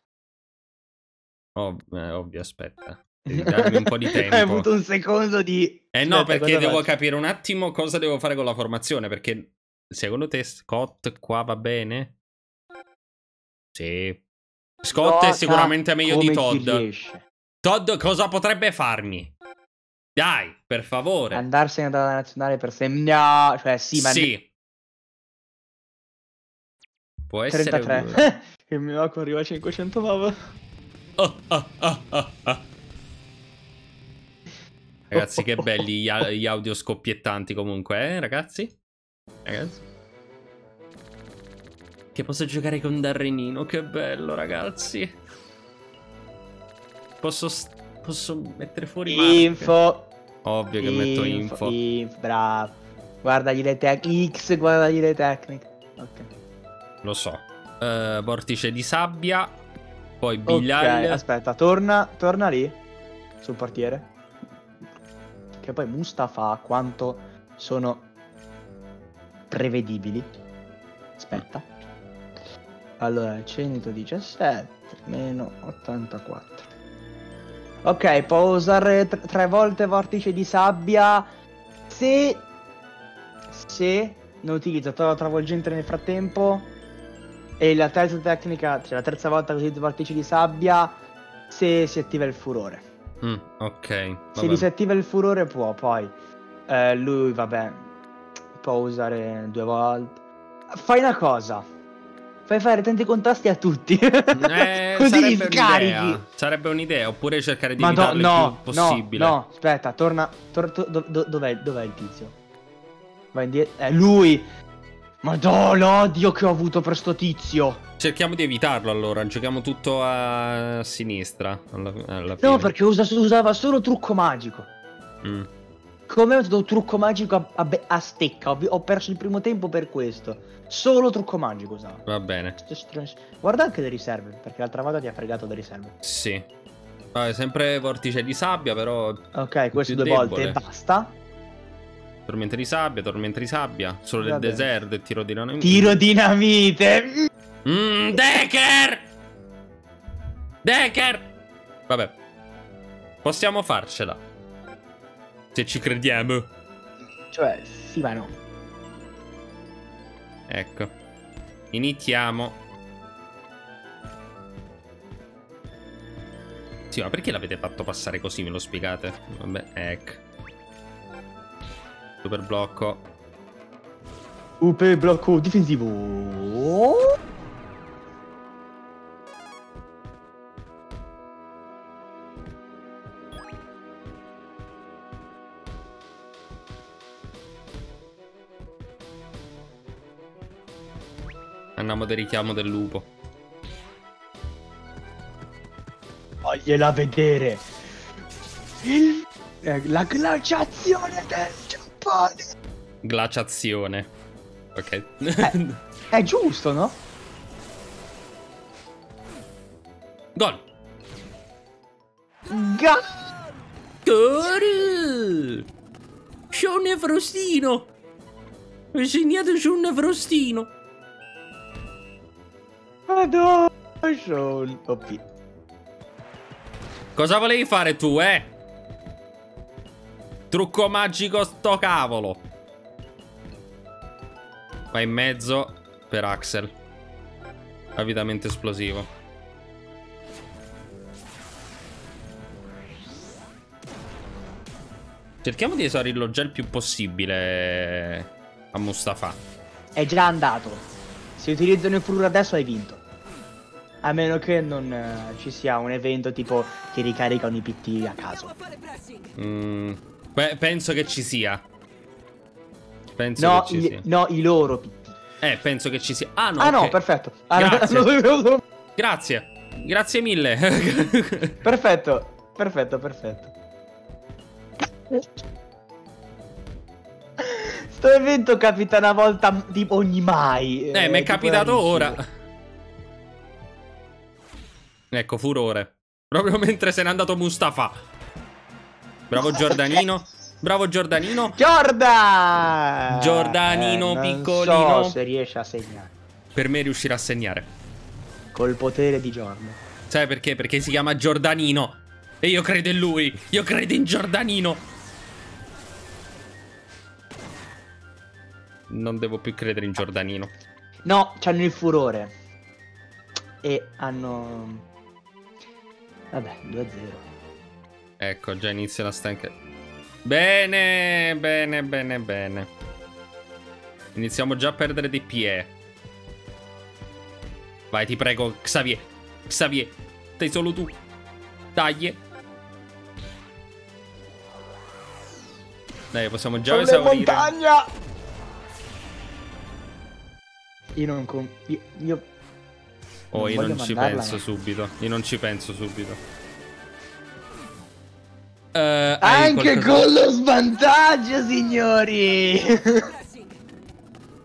Ov- eh, ovvio, aspetta. Devi darmi un po' di tempo. Hai avuto un secondo di... Eh no, Aspetta, perché devo faccio? capire un attimo cosa devo fare con la formazione. Perché secondo te Scott qua va bene? Sì. Scott è Gioca sicuramente meglio di Todd. Todd cosa potrebbe farmi? Dai, per favore. Andarsene dalla nazionale per sempre. No, cioè sì, ma sì. Può essere 33. Il mio occhio arriva a 500 vabbè. Oh, oh, oh, oh, oh. Ragazzi, che belli gli, audio scoppiettanti comunque, eh, ragazzi? Ragazzi. Che posso giocare con Darrenino, che bello, ragazzi. Posso, posso mettere fuori. Info. Ovvio che metto info. info, bravo. Guardagli le tecniche. X, guardagli le tecniche. Ok. Lo so. Eh, vortice di sabbia. Poi Ok, Bilal. aspetta, torna, torna lì. Sul portiere. Che poi Mustafa quanto sono prevedibili. Aspetta. Allora, 117 meno 84. Ok, può usare tre, tre volte vortice di sabbia se se non utilizza la travolgente nel frattempo e la terza tecnica, cioè la terza volta che utilizza vortice di sabbia se si attiva il furore. Mm, ok. Se vabbè. disattiva il furore può, poi eh, lui vabbè può usare due volte. Fai una cosa. Fai fare tanti contrasti a tutti. Eh, Così li scarichi. un'idea. Sarebbe un'idea. Oppure cercare di Ma no, evitarlo il no, più no, possibile. no, aspetta, torna. tor- to- do- do- dov'è, dov'è il tizio? Va indietro. È lui! Madonna, l'odio che ho avuto per sto tizio! Cerchiamo di evitarlo allora. Giochiamo tutto a sinistra. Alla, alla. No, perché usa- usava solo trucco magico. Mm. Come ho usato un trucco magico a, a a stecca. Ho, ho perso il primo tempo per questo. Solo trucco magico usava. Va bene. Guarda anche le riserve, perché l'altra volta ti ha fregato le riserve. Sì. Vabbè, sempre vortice di sabbia, però. Ok, queste due volte debole. e basta. Tormenta di sabbia, tormenta di sabbia. Solo del deserto e tiro di non. Tiro dinamite. Mmm, Decker! Decker! Vabbè. Possiamo farcela. Se ci crediamo. Cioè, sì, ma no. Ecco. Iniziamo. Sì, ma perché l'avete fatto passare così? Me lo spiegate? Vabbè, ecco. Super blocco. UP blocco difensivo. Andiamo del richiamo del lupo. Vogliela vedere. Il- eh, la glaciazione del Giappone. Glaciazione. Ok. È giusto, no? Gol. Ga- Gol. Sean Frostino. Ho segnato Sean Frostino. Madonna, Sean. OP. Cosa volevi fare tu, eh? Trucco magico sto cavolo. Va in mezzo per Axel. Avidamente esplosivo. Cerchiamo di esaurirlo già il più possibile a Mustafa. È già andato. Se utilizzano il furore adesso hai vinto. A meno che non eh, ci sia un evento tipo che ricaricano i PT a caso. Mm, pe- penso che ci sia. Penso No, che ci i, sia. no, i loro PT. Eh, penso che ci sia. Ah, no. ah no, ok. perfetto. Ah, Grazie. no, Grazie. Grazie mille. perfetto, perfetto, perfetto. Sto evento capita una volta tipo ogni mai. eh, mi è capitato ora. Ecco, furore. Proprio mentre se n'è andato Mustafa. Bravo Giordanino. Bravo Giordanino. Giordan! Giordanino Eh, non piccolino. so se riesce a segnare. Per me riuscirà a segnare. Col potere di Giorno. Sai perché? Perché si chiama Giordanino. E io credo in lui. Io credo in Giordanino. Non devo più credere in Giordanino. No, c'hanno il furore. E hanno... Vabbè, 2-0. Ecco, già inizia la stanca. Bene, bene, bene, bene. Iniziamo già a perdere dei PE. Vai, ti prego, Xavier. Xavier, sei solo tu. Dai. Dai, possiamo già le esaurire. montagna! Io non... con- Io... io... Oh, Non io non ci mandarla, penso ma- subito. Io non ci penso subito. Hai Anche qualcosa- con lo svantaggio, signori!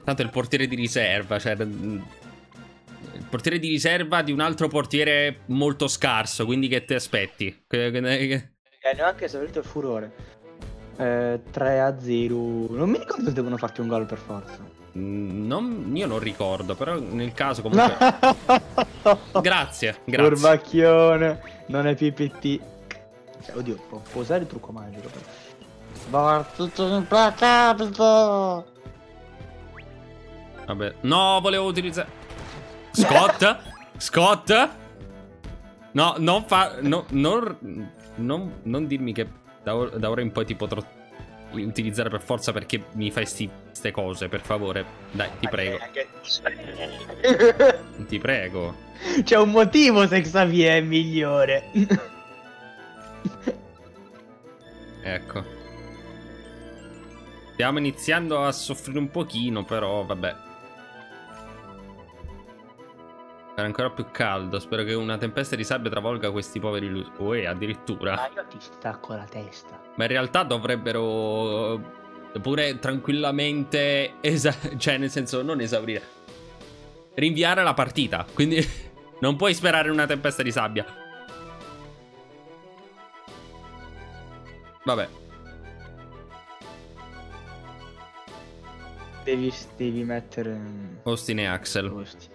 Tanto è il portiere di riserva, cioè. mm, Il portiere di riserva di un altro portiere molto scarso, quindi che ti aspetti? Eh, neanche esaurito il furore. Eh, 3 a 0. Non mi ricordo se devono farti un gol per forza. Mm, non- io non ricordo, però nel caso comunque. Grazie, grazie. Furbacchione. Non è PPT. Cioè, oddio, può, può usare il trucco magico. Battuto implacabile. Vabbè. No, volevo utilizzare. Scott? Scott? No, non fa. No, non, non, non dirmi che da, or- da ora in poi ti potrò utilizzare per forza perché mi fai sti, ste cose, per favore. Dai, ti prego. Ti prego. C'è un motivo se Xavier è migliore. Ecco. Stiamo iniziando a soffrire un pochino, però vabbè. Era ancora più caldo. Spero che una tempesta di sabbia travolga questi poveri lu- Uè, addirittura. Ma io ti stacco la testa. Ma in realtà dovrebbero pure tranquillamente cioè nel senso non esaurire. Rinviare la partita. Quindi non puoi sperare in una tempesta di sabbia. Vabbè. Devi, devi mettere... Austin e Axel. Questi.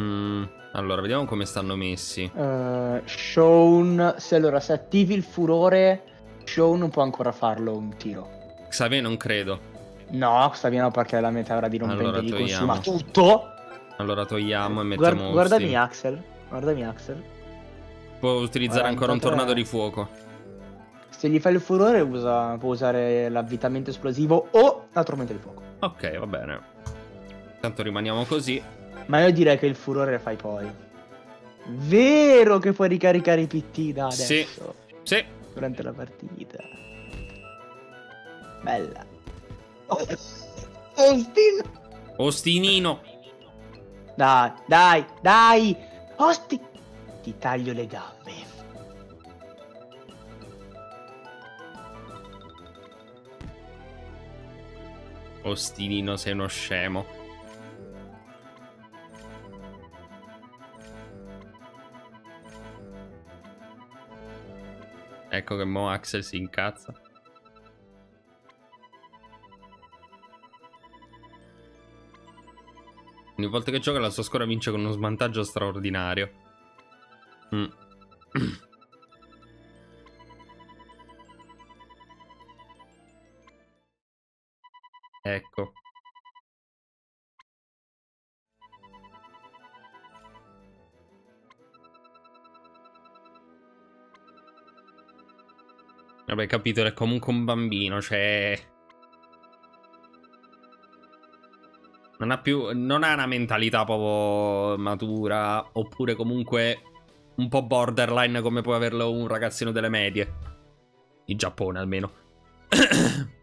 Mm, allora, vediamo come stanno messi. Eh, Shaun, se allora se attivi il furore, Shaun può ancora farlo un tiro. Xavier non credo. No, sta pieno perché la metà ora di rompente Allora, gli consuma tutto. Allora togliamo e mettiamo Guarda, Austin. guardami Axel. Guardami Axel. Può utilizzare ancora un 43. tornado di fuoco. Se gli fai il furore usa- può usare l'avvitamento esplosivo o la tormenta di fuoco. Ok, va bene. Tanto rimaniamo così. Ma io direi che il furore fai poi. Vero che puoi ricaricare i PT da adesso. Sì. Sì. Durante la partita. Bella. Oh. Austin. Ostinino. Dai, dai, dai. Austin. Ti taglio le gambe. Ostinino, sei uno scemo. Ecco che mo Axel si incazza. Ogni volta che gioca la sua squadra vince con uno svantaggio straordinario. Mm. ecco. Vabbè, capito, è comunque un bambino, cioè... Non ha più... Non ha una mentalità proprio matura, oppure comunque un po' borderline come può averlo un ragazzino delle medie. In Giappone, almeno.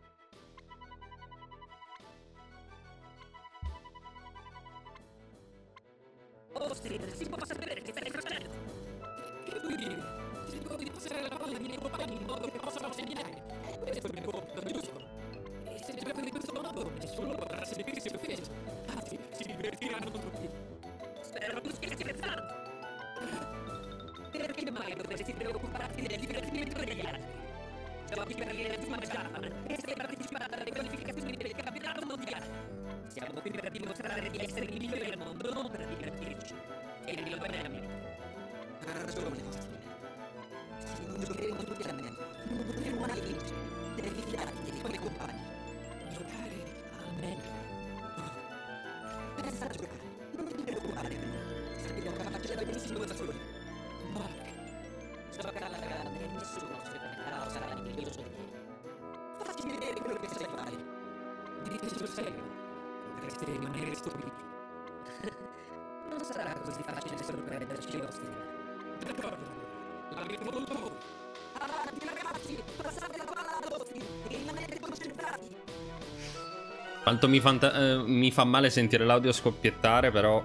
Quanto mi, fanta- eh, mi fa male sentire l'audio scoppiettare, però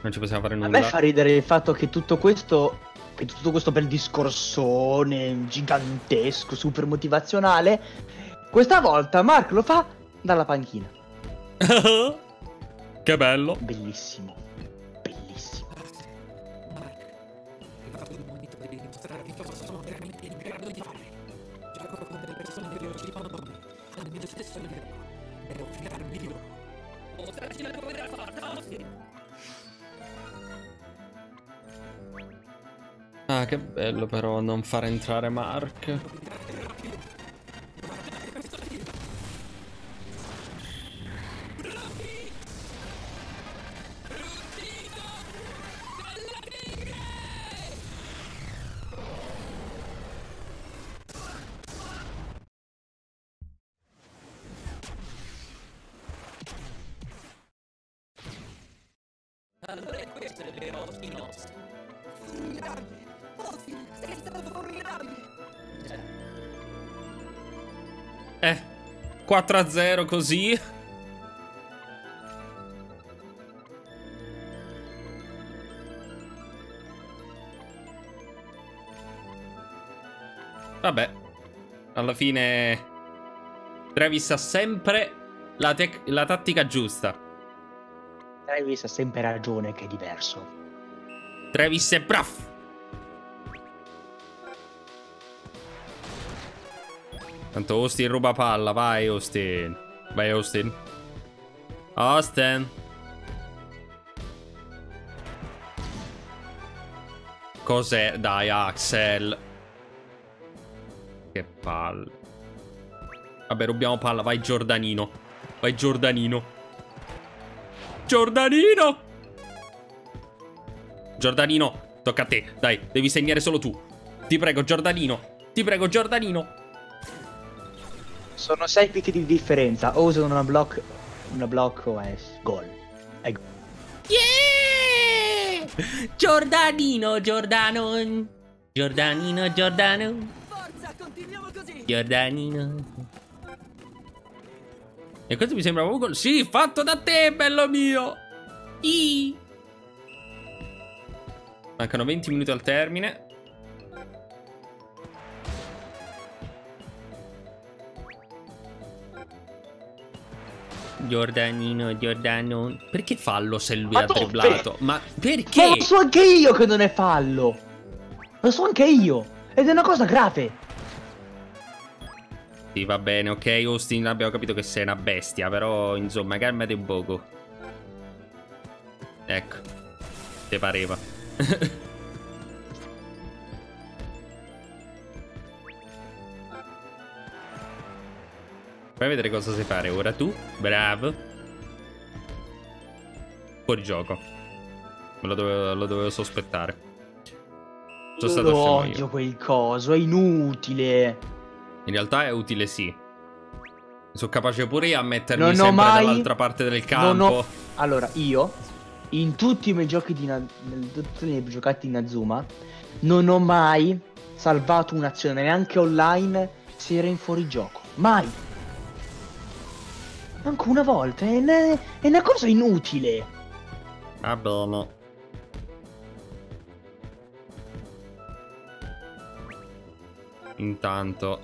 non ci possiamo fare A nulla. me fa ridere il fatto che tutto questo, che tutto questo bel discorsone gigantesco, super motivazionale, questa volta Mark lo fa dalla panchina. che bello. Bellissimo, bellissimo. Che con delle persone che partecipano con me, al mio stesso livello. Devo fidarmi di loro. Mostraci la forza, Austin. Ah, che bello però non far entrare Mark. 4-0 così. Vabbè, alla fine Travis ha sempre la, la tattica giusta. Travis ha sempre ragione che è diverso. Travis è bravo. Tanto Austin ruba palla, vai Austin. Vai Austin. Austin. Cos'è? Dai Axel. Che palle. Vabbè, rubiamo palla, vai Giordanino. Vai Giordanino. Giordanino! Giordanino, tocca a te. Dai, devi segnare solo tu. Ti prego, Giordanino. Ti prego, Giordanino. Sono 6 picchi di differenza. O usano una block. Una block o è gol. È gol. Yeah! Giordanino, Giordano. Giordanino, Giordano. Forza, continuiamo così! Giordanino. E questo mi sembra un gol. Sì, fatto da te, bello mio. I. Mancano 20 minuti al termine. Giordanino, Giordano. Perché fallo se lui Ma ha dribblato? Ma Ma perché? lo so anche io che non è fallo. Lo so anche io. Ed è una cosa grave. Sì, va bene, ok, Austin, abbiamo capito che sei una bestia, però, insomma, calmati un poco. Ecco. Te pareva. Fai vedere cosa sai fare ora tu. Bravo. Fuori gioco. Me lo dovevo, lo dovevo sospettare. Sono stato Lo odio io. quel coso, è inutile. In realtà è utile sì. Sono capace pure io a mettermi Non sempre mai- dall'altra parte del campo. ho- Allora, io in tutti i miei giochi di Na- nel- tutti i miei giocati in Azuma non ho mai salvato un'azione neanche online se era in fuorigioco. Mai. Anche una volta, è una, è una cosa inutile. Va bene. Intanto,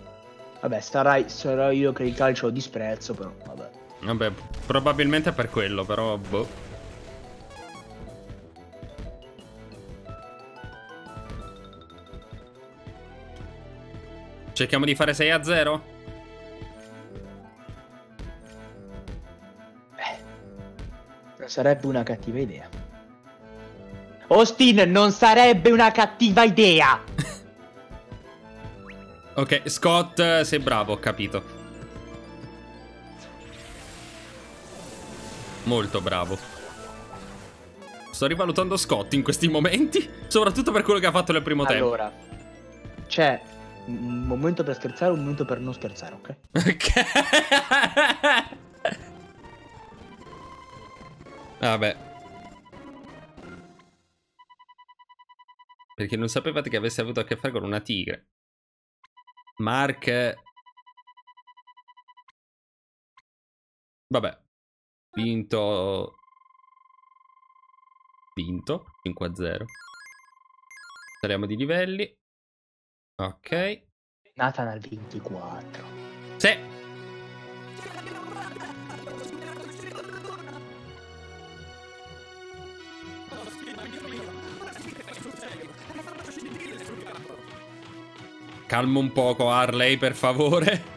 Vabbè, starai, sarò io che il calcio lo disprezzo, però vabbè. vabbè, probabilmente è per quello, però boh. Cerchiamo di fare 6 a 0? Sarebbe una cattiva idea. Austin, non sarebbe una cattiva idea. Ok, Scott, sei bravo, ho capito. Molto bravo. Sto rivalutando Scott in questi momenti, soprattutto per quello che ha fatto nel primo tempo. Allora, c'è un momento per scherzare e un momento per non scherzare, ok? Ok. Vabbè. Perché non sapevate che avesse avuto a che fare con una tigre. Mark. Vabbè. Vinto. Vinto. 5 a 0. Saliamo di livelli. Ok. Nathan al 24. Sì. Calma un poco, Harley, per favore.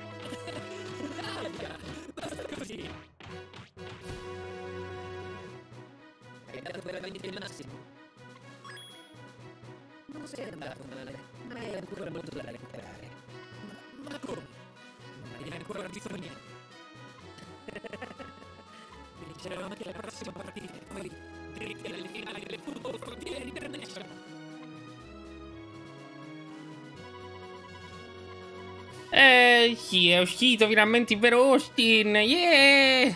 È uscito finalmente il vero Austin. Yeah!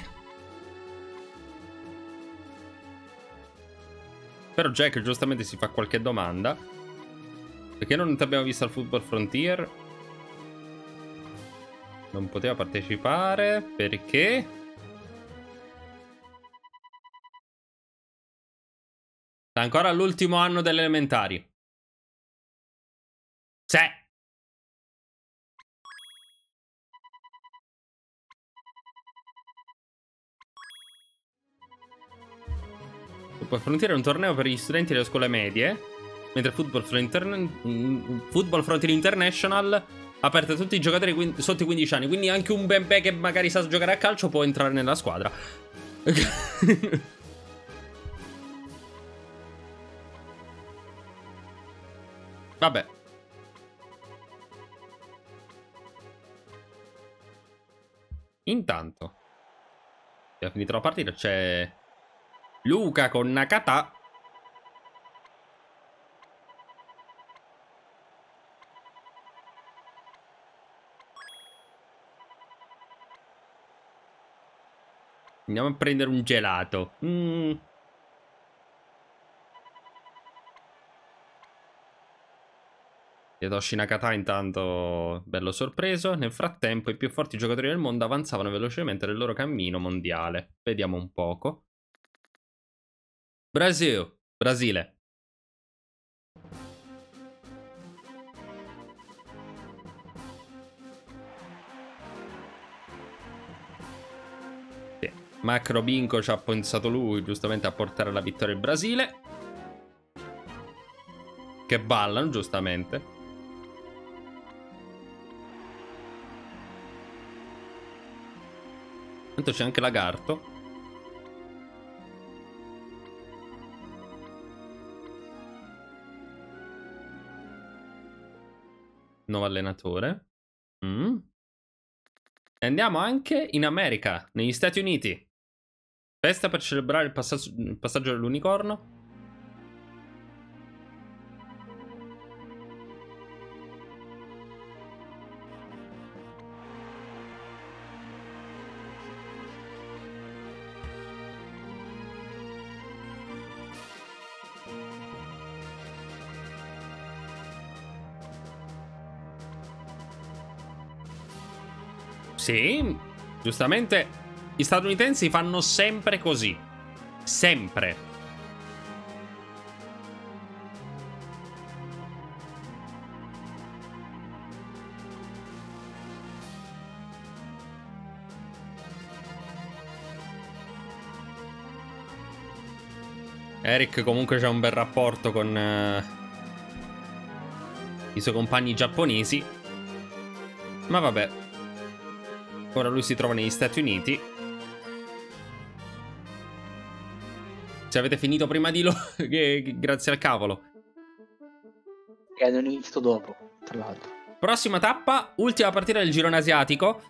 Però Jack giustamente si fa qualche domanda. Perché non ti abbiamo visto al Football Frontier? Non poteva partecipare. Perché? Sta ancora all'ultimo anno delle elementari. Sì. Football Frontier è un torneo per gli studenti delle scuole medie. Mentre Football, Frontier, Football Frontier International aperto a tutti i giocatori sotto i 15 anni. Quindi anche un bebè che magari sa giocare a calcio può entrare nella squadra. Vabbè. Intanto. È finita la partita. C'è Luca con Nakata. Andiamo a prendere un gelato. Mm. Hiroshi Nakata intanto bello sorpreso. Nel frattempo i più forti giocatori del mondo avanzavano velocemente nel loro cammino mondiale. Vediamo un poco. Brasil. Brasile. Sì. Macro Binko ci ha pensato lui giustamente a portare la vittoria il Brasile. Che ballano giustamente. Tanto c'è anche Lagarto. Nuovo allenatore. Mm. E andiamo anche in America, negli Stati Uniti. Festa per celebrare il passaggio, il passaggio dell'unicorno. Sì, giustamente gli statunitensi fanno sempre così. Sempre. Eric comunque c'ha un bel rapporto con uh, i suoi compagni giapponesi. Ma vabbè, Ora lui si trova negli Stati Uniti. Se avete finito prima di lo... grazie al cavolo. E hanno iniziato dopo, tra l'altro. Prossima tappa, ultima partita del girone asiatico.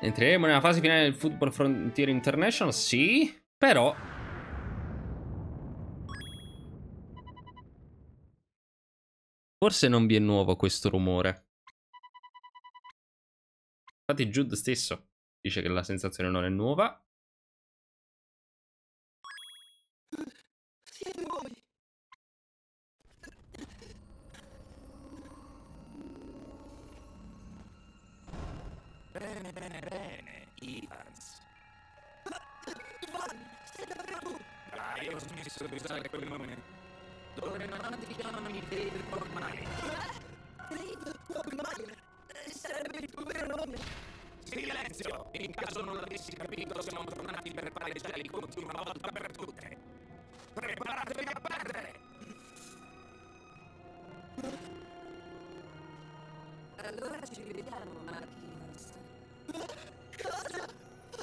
Entreremo nella fase finale del Football Frontier International, sì, però... Forse non vi è nuovo questo rumore. Infatti Jude stesso dice che la sensazione non è nuova. Siete voi! Bene, bene, bene, Ivans. Ivan, sei davvero tu? Dai, ho smesso di usare quel nome. D'ora in avanti chiamami David Quagmire. David Quagmire? Sarebbe il tuo vero nome? Silenzio! In caso non l'avessi capito, siamo tornati per pareggiare i conti una volta per tutte. Preparatevi a perdere! Allora ci rivediamo, Marquis. Cosa?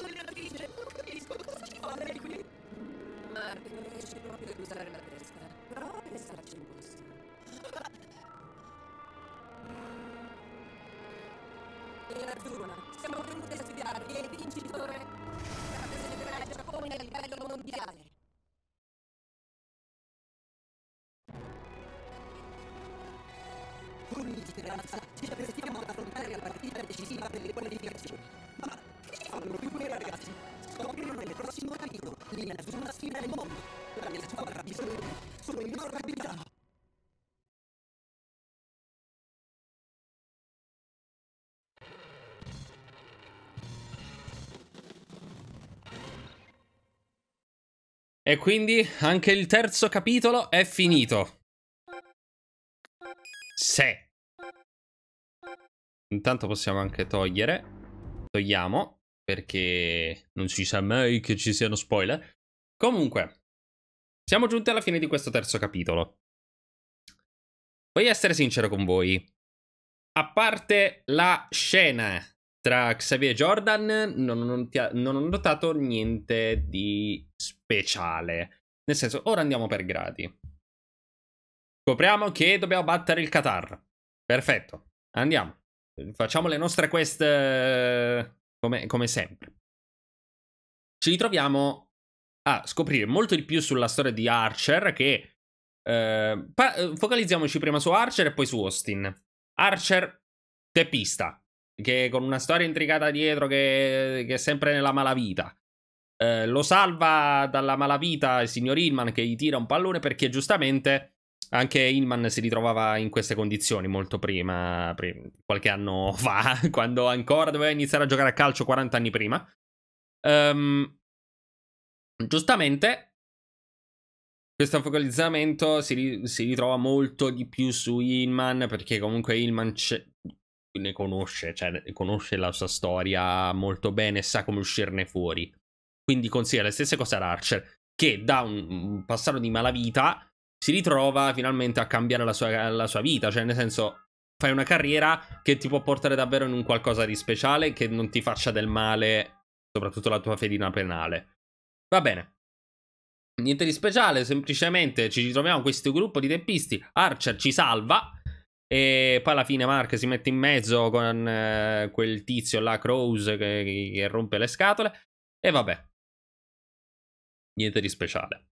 Allenatrice, non capisco cosa ci lei qui. Mark non riesce proprio ad usare la testa. Prova a pensarci un po'. E Azzurra, siamo venuti a sfidarvi e il vincitore rappresenterà il Giappone a livello mondiale. Con speranza ci apprestiamo ad affrontare la partita decisiva per le qualificazioni. Ma che fanno più quei ragazzi? Scoprilo nel prossimo capitolo. L'Inazzurra sfida il mondo. La mia squadra ha bisogno di me. Sono il loro capitano. E quindi anche il terzo capitolo è finito. Se. Intanto possiamo anche togliere. Togliamo. Perché non si sa mai che ci siano spoiler. Comunque, siamo giunti alla fine di questo terzo capitolo. Voglio essere sincero con voi. A parte la scena tra Xavier e Jordan, non, non, non ho notato niente di speciale. Nel senso, ora andiamo per gradi. Scopriamo che dobbiamo battere il Qatar. Perfetto, andiamo. Facciamo le nostre quest come, come sempre. Ci ritroviamo a scoprire molto di più sulla storia di Archer che... Eh, focalizziamoci prima su Archer e poi su Austin. Archer, teppista, che con una storia intricata dietro che, che è sempre nella malavita. Eh, lo salva dalla malavita il signor Hillman che gli tira un pallone perché giustamente anche Hillman si ritrovava in queste condizioni molto prima, prima, qualche anno fa, quando ancora doveva iniziare a giocare a calcio 40 anni prima. Um, giustamente, questo focalizzamento si, si, ritrova molto di più su Hillman perché comunque Hillman ne conosce, cioè conosce la sua storia molto bene sa come uscirne fuori. Quindi consiglia le stesse cose ad Archer, che da un, passato di malavita si ritrova finalmente a cambiare la sua, la sua vita, cioè nel senso fai una carriera che ti può portare davvero in un qualcosa di speciale che non ti faccia del male, soprattutto la tua fedina penale. Va bene. Niente di speciale, semplicemente ci ritroviamo questo gruppo di teppisti, Archer ci salva e poi alla fine Mark si mette in mezzo con eh, quel tizio là, Crows, che, che rompe le scatole e vabbè. Niente di speciale.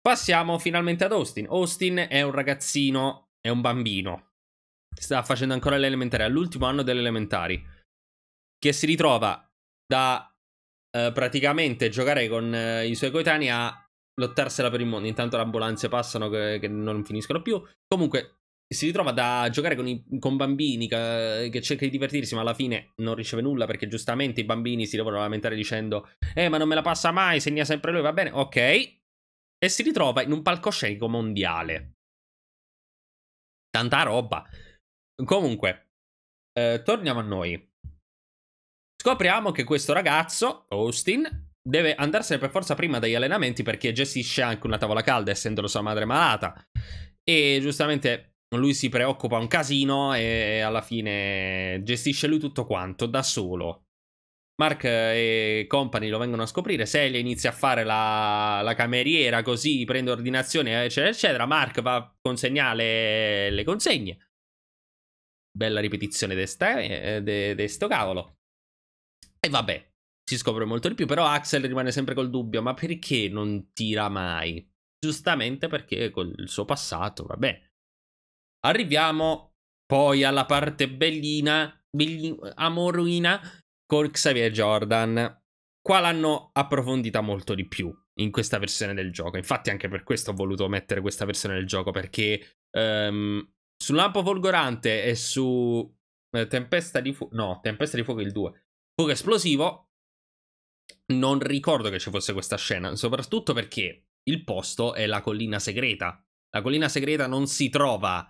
Passiamo finalmente ad Austin. Austin è un ragazzino, è un bambino. Sta facendo ancora l'elementare, all'ultimo anno delle elementari. Che si ritrova da eh, praticamente giocare con eh, i suoi coetanei a lottarsela per il mondo. Intanto le ambulanze passano che, che non finiscono più. Comunque si ritrova da giocare con, i, con bambini che, che, cerca di divertirsi, ma alla fine non riceve nulla perché giustamente i bambini si devono lamentare dicendo: Eh, ma non me la passa mai, segna sempre lui, va bene? Ok e si ritrova in un palcoscenico mondiale. Tanta roba. Comunque, eh, torniamo a noi. Scopriamo che questo ragazzo, Austin, deve andarsene per forza prima dagli allenamenti perché gestisce anche una tavola calda, essendo sua madre malata. E giustamente lui si preoccupa un casino e alla fine gestisce lui tutto quanto da solo. Mark e company lo vengono a scoprire. Celia inizia a fare la, la cameriera, così prende ordinazione, eccetera, eccetera. Mark va a consegnare le consegne. Bella ripetizione di eh, sto cavolo. E vabbè, si scopre molto di più. Però Axel rimane sempre col dubbio: ma perché non tira mai? Giustamente perché col suo passato, vabbè. Arriviamo poi alla parte bellina, bellina amorina con Xavier Jordan. Qua l'hanno approfondita molto di più in questa versione del gioco. Infatti, anche per questo ho voluto mettere questa versione del gioco. Perché um, su Lampo Folgorante e su eh, Tempesta di Fuoco. No, Tempesta di Fuoco il 2. Fuoco esplosivo. Non ricordo che ci fosse questa scena. Soprattutto perché il posto è la collina segreta. La collina segreta non si trova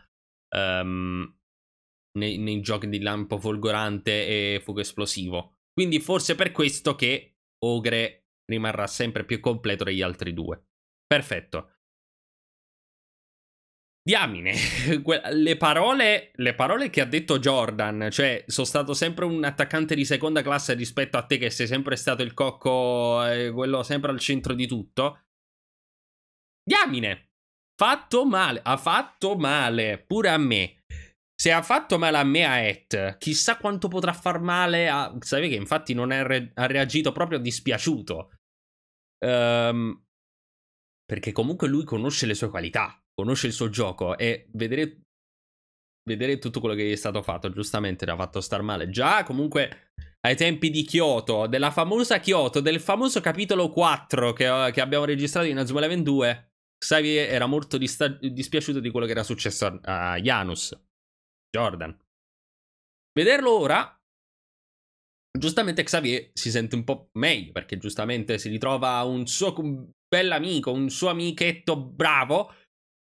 um, nei, nei giochi di lampo folgorante e fuoco esplosivo. Quindi forse per questo che Ogre rimarrà sempre più completo degli altri due. Perfetto. Diamine, le parole, le parole che ha detto Jordan, cioè sono stato sempre un attaccante di seconda classe rispetto a te che sei sempre stato il cocco, eh, quello sempre al centro di tutto. Diamine, fatto male, ha fatto male, pure a me. Se ha fatto male a me a Et, chissà quanto potrà far male a... Sapevi che infatti non re... ha reagito proprio dispiaciuto. Um, perché comunque lui conosce le sue qualità, conosce il suo gioco e vedere, vedere tutto quello che gli è stato fatto, giustamente l'ha fatto star male. Già comunque ai tempi di Kyoto, della famosa Kyoto, del famoso capitolo 4 che, che abbiamo registrato in Azuma Eleven 2, Xavier era molto dispiaciuto di quello che era successo a, a Janus. Jordan. Vederlo ora, giustamente Xavier si sente un po' meglio perché giustamente si ritrova un suo bell'amico, un suo amichetto bravo,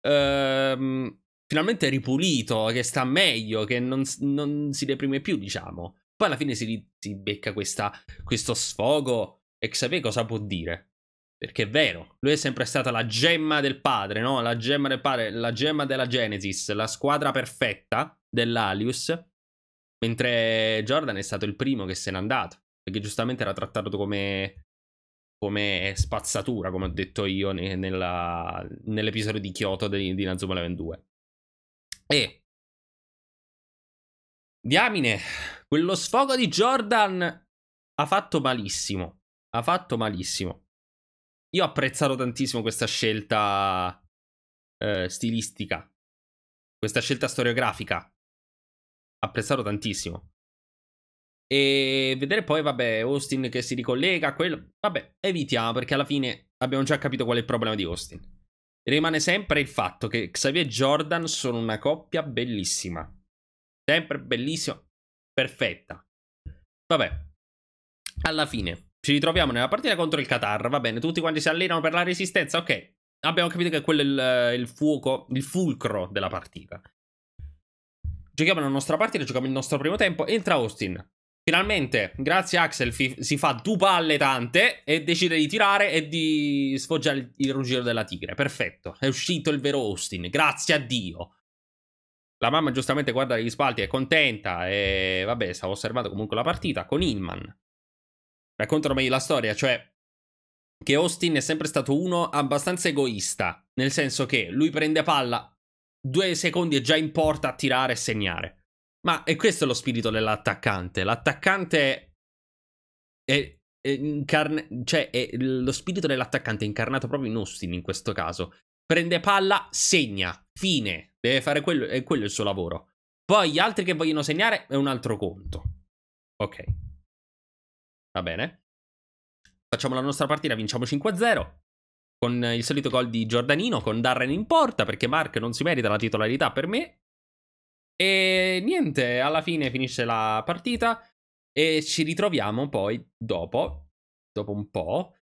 ehm, finalmente ripulito, che sta meglio, che non, non, si deprime più, diciamo. Poi alla fine si, si becca questa, questo sfogo e Xavier cosa può dire? Perché è vero, lui è sempre stata la gemma del padre, no? La gemma del padre, la gemma della Genesis, la squadra perfetta dell'Alius. Mentre Jordan è stato il primo che se n'è andato. Perché giustamente era trattato come, come spazzatura, come ho detto io ne, nella, nell'episodio di Kyoto di, di Nazuma Eleven 2. E Diamine, quello sfogo di Jordan ha fatto malissimo. Ha fatto malissimo. Io ho apprezzato tantissimo questa scelta eh, stilistica, questa scelta storiografica. Apprezzato tantissimo. E vedere poi, vabbè, Austin che si ricollega a quello. Vabbè, evitiamo perché alla fine abbiamo già capito qual è il problema di Austin. Rimane sempre il fatto che Xavier e Jordan sono una coppia bellissima. Sempre bellissima, perfetta. Vabbè, alla fine ci ritroviamo nella partita contro il Qatar. Va bene, tutti quanti si allenano per la resistenza. Ok, abbiamo capito che quello è il, il fuoco, il fulcro della partita. Giochiamo la nostra partita, giochiamo il nostro primo tempo. Entra Austin. Finalmente, grazie Axel, si fa due palle tante e decide di tirare e di sfoggiare il, ruggito della tigre. Perfetto, è uscito il vero Austin. Grazie a Dio. La mamma giustamente guarda gli spalti, è contenta e vabbè, stavo osservando comunque la partita con Ilman raccontano meglio la storia, cioè che Austin è sempre stato uno abbastanza egoista, nel senso che lui prende palla, due secondi e già in porta a tirare e segnare. Ma è questo lo spirito dell'attaccante. L'attaccante è, è, incarn- cioè è lo spirito dell'attaccante è incarnato proprio in Austin in questo caso. Prende palla, segna, fine. Deve fare quello, è quello il suo lavoro. Poi gli altri che vogliono segnare è un altro conto. Ok. Va bene. Facciamo la nostra partita, vinciamo 5-0. Con il solito gol di Giordanino, con Darren in porta, perché Mark non si merita la titolarità per me. E niente, alla fine finisce la partita. E ci ritroviamo poi dopo, dopo un po',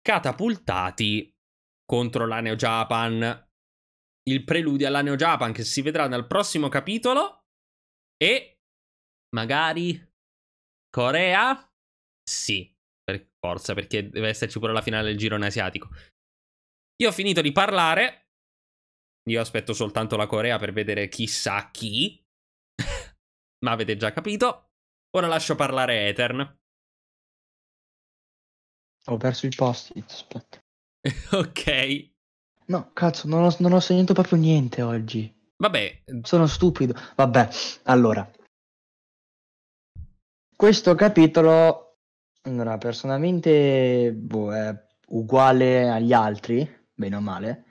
catapultati contro la Neo Japan. Il preludio alla Neo Japan che si vedrà nel prossimo capitolo. E magari Corea sì, per forza, perché deve esserci pure la finale del girone asiatico. Io ho finito di parlare. Io aspetto soltanto la Corea per vedere chissà chi. Ma avete già capito. Ora lascio parlare Etern. Ho perso il post-it, aspetta. ok. No, cazzo, non ho, non ho segnato proprio niente oggi. Vabbè. Sono stupido. Vabbè, allora. Questo capitolo allora, personalmente, boh, è uguale agli altri, bene o male,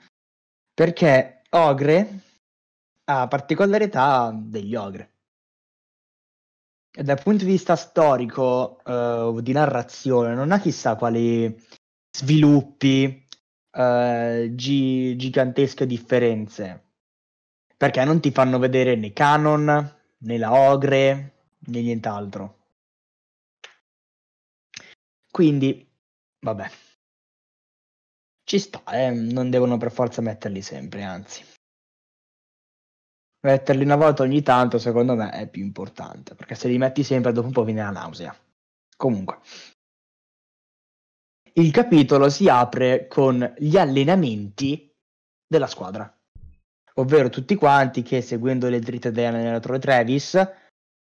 perché Ogre ha particolarità degli Ogre. E dal punto di vista storico, uh, di narrazione, non ha chissà quali sviluppi, uh, gi- gigantesche differenze. Perché non ti fanno vedere né canon, né la Ogre, né nient'altro. Quindi, vabbè. Ci sta, eh? non devono per forza metterli sempre, anzi. Metterli una volta ogni tanto, secondo me, è più importante, perché se li metti sempre dopo un po' viene la nausea. Comunque. Il capitolo si apre con gli allenamenti della squadra, ovvero tutti quanti che seguendo le dritte dell'allenatore Travis,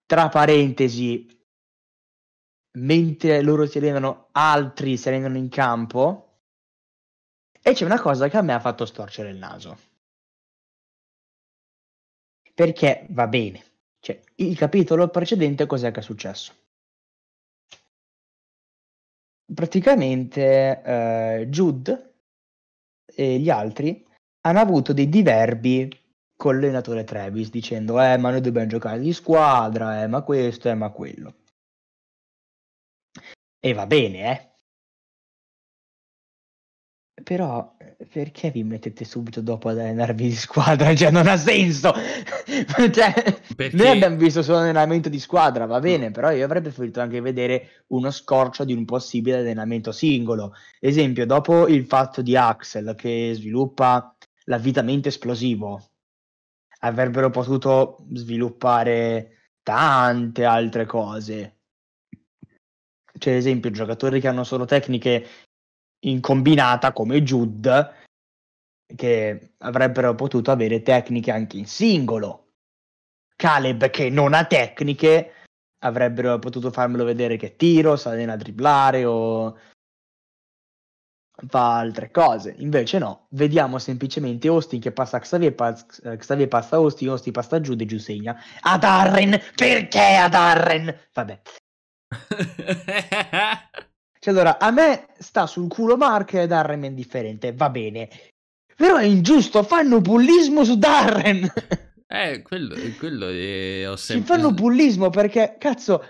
tra parentesi mentre loro si allenano, altri si allenano in campo. E c'è una cosa che a me ha fatto storcere il naso. Perché va bene. Cioè, il capitolo precedente cos'è che è successo? Praticamente eh, Jude e gli altri hanno avuto dei diverbi con l'allenatore Travis dicendo eh ma noi dobbiamo giocare di squadra, eh ma questo, eh ma quello. E va bene, eh. Però perché vi mettete subito dopo ad allenarvi di squadra? Cioè, non ha senso. cioè, perché... Noi abbiamo visto solo allenamento di squadra, va bene, mm. però io avrei preferito anche vedere uno scorcio di un possibile allenamento singolo. Esempio, dopo il fatto di Axel che sviluppa l'avvitamento esplosivo, avrebbero potuto sviluppare tante altre cose cioè, ad esempio, giocatori che hanno solo tecniche in combinata come Jude, che avrebbero potuto avere tecniche anche in singolo. Caleb, che non ha tecniche, avrebbero potuto farmelo vedere che tiro, sa a dribblare o fa altre cose. Invece no, vediamo semplicemente Austin che passa a Xavier, eh, Xavier passa a Austin, Austin passa a Jude e giù segna. Ad Arren! Perché ad Arren? Vabbè. Cioè, allora, a me sta sul culo Mark e Darren è indifferente, va bene. Però è ingiusto, fanno bullismo su Darren. eh, quello, quello è... ho Ci sempre... fanno bullismo perché, cazzo...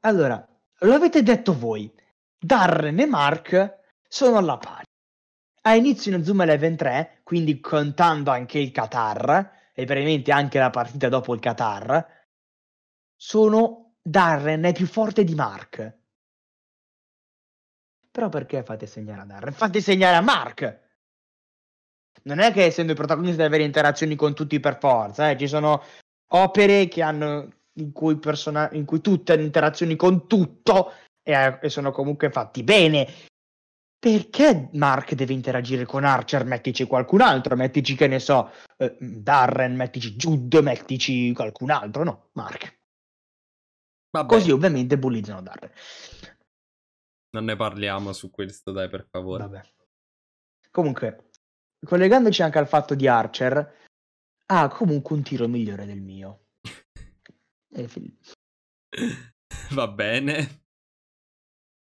Allora, lo avete detto voi. Darren e Mark sono alla pari. A inizio in Zoom Eleven 3, quindi contando anche il Qatar, e brevemente anche la partita dopo il Qatar, sono Darren è più forte di Mark. Però perché fate segnare a Darren? Fate segnare a Mark! Non è che essendo i protagonisti deve avere interazioni con tutti per forza, eh. ci sono opere che hanno in cui, persona- in cui tutte hanno interazioni con tutto e, e sono comunque fatti bene. Perché Mark deve interagire con Archer? Mettici qualcun altro, mettici che ne so, eh, Darren, mettici Jude, mettici qualcun altro, no, Mark. Vabbè, Così ovviamente bullizzano Darren. non ne parliamo su questo, dai, per favore. Vabbè. Comunque, collegandoci anche al fatto di Archer, ha comunque un tiro migliore del mio. E Va bene.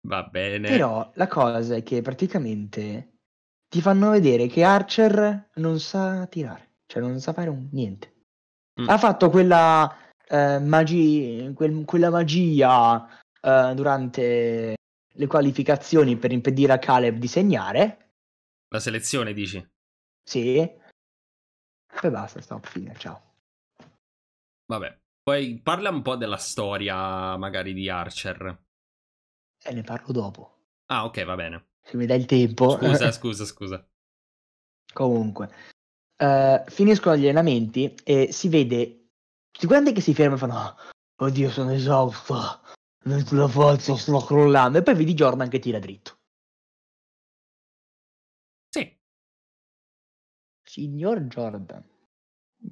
Va bene. Però la cosa è che praticamente ti fanno vedere che Archer non sa tirare, cioè non sa fare un niente. Mm. Ha fatto quella, eh, magi- quel- quella magia eh, durante le qualificazioni per impedire a Caleb di segnare. La selezione, dici? Sì. E basta, stop, fine, ciao. Vabbè. Poi parla un po' della storia, magari, di Archer. E ne parlo dopo. Ah, ok, va bene. Se mi dai il tempo. Scusa, scusa, scusa. Comunque, eh, finiscono gli allenamenti e si vede tutti quanti che si fermano e fanno "Ah, Oddio, sono esausto. Non ce la faccio, sto crollando. E poi vedi Jordan che tira dritto. Sì. Signor Jordan.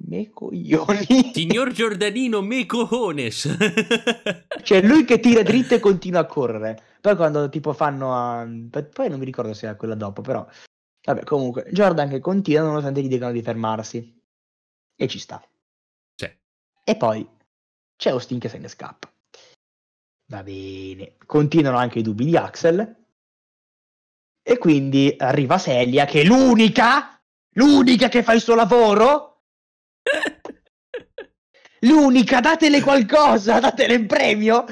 Me coglioni. Signor Giordanino me cojones. Cioè, lui che tira dritto e continua a correre. Poi quando tipo fanno a... Poi non mi ricordo se è quella dopo, però... Vabbè, comunque, Jordan che continua nonostante gli dicano di fermarsi. E ci sta. E poi c'è Austin che se ne scappa. Va bene. Continuano anche i dubbi di Axel. E quindi arriva Celia, che è l'unica, l'unica che fa il suo lavoro. L'unica, datele qualcosa, datele in premio.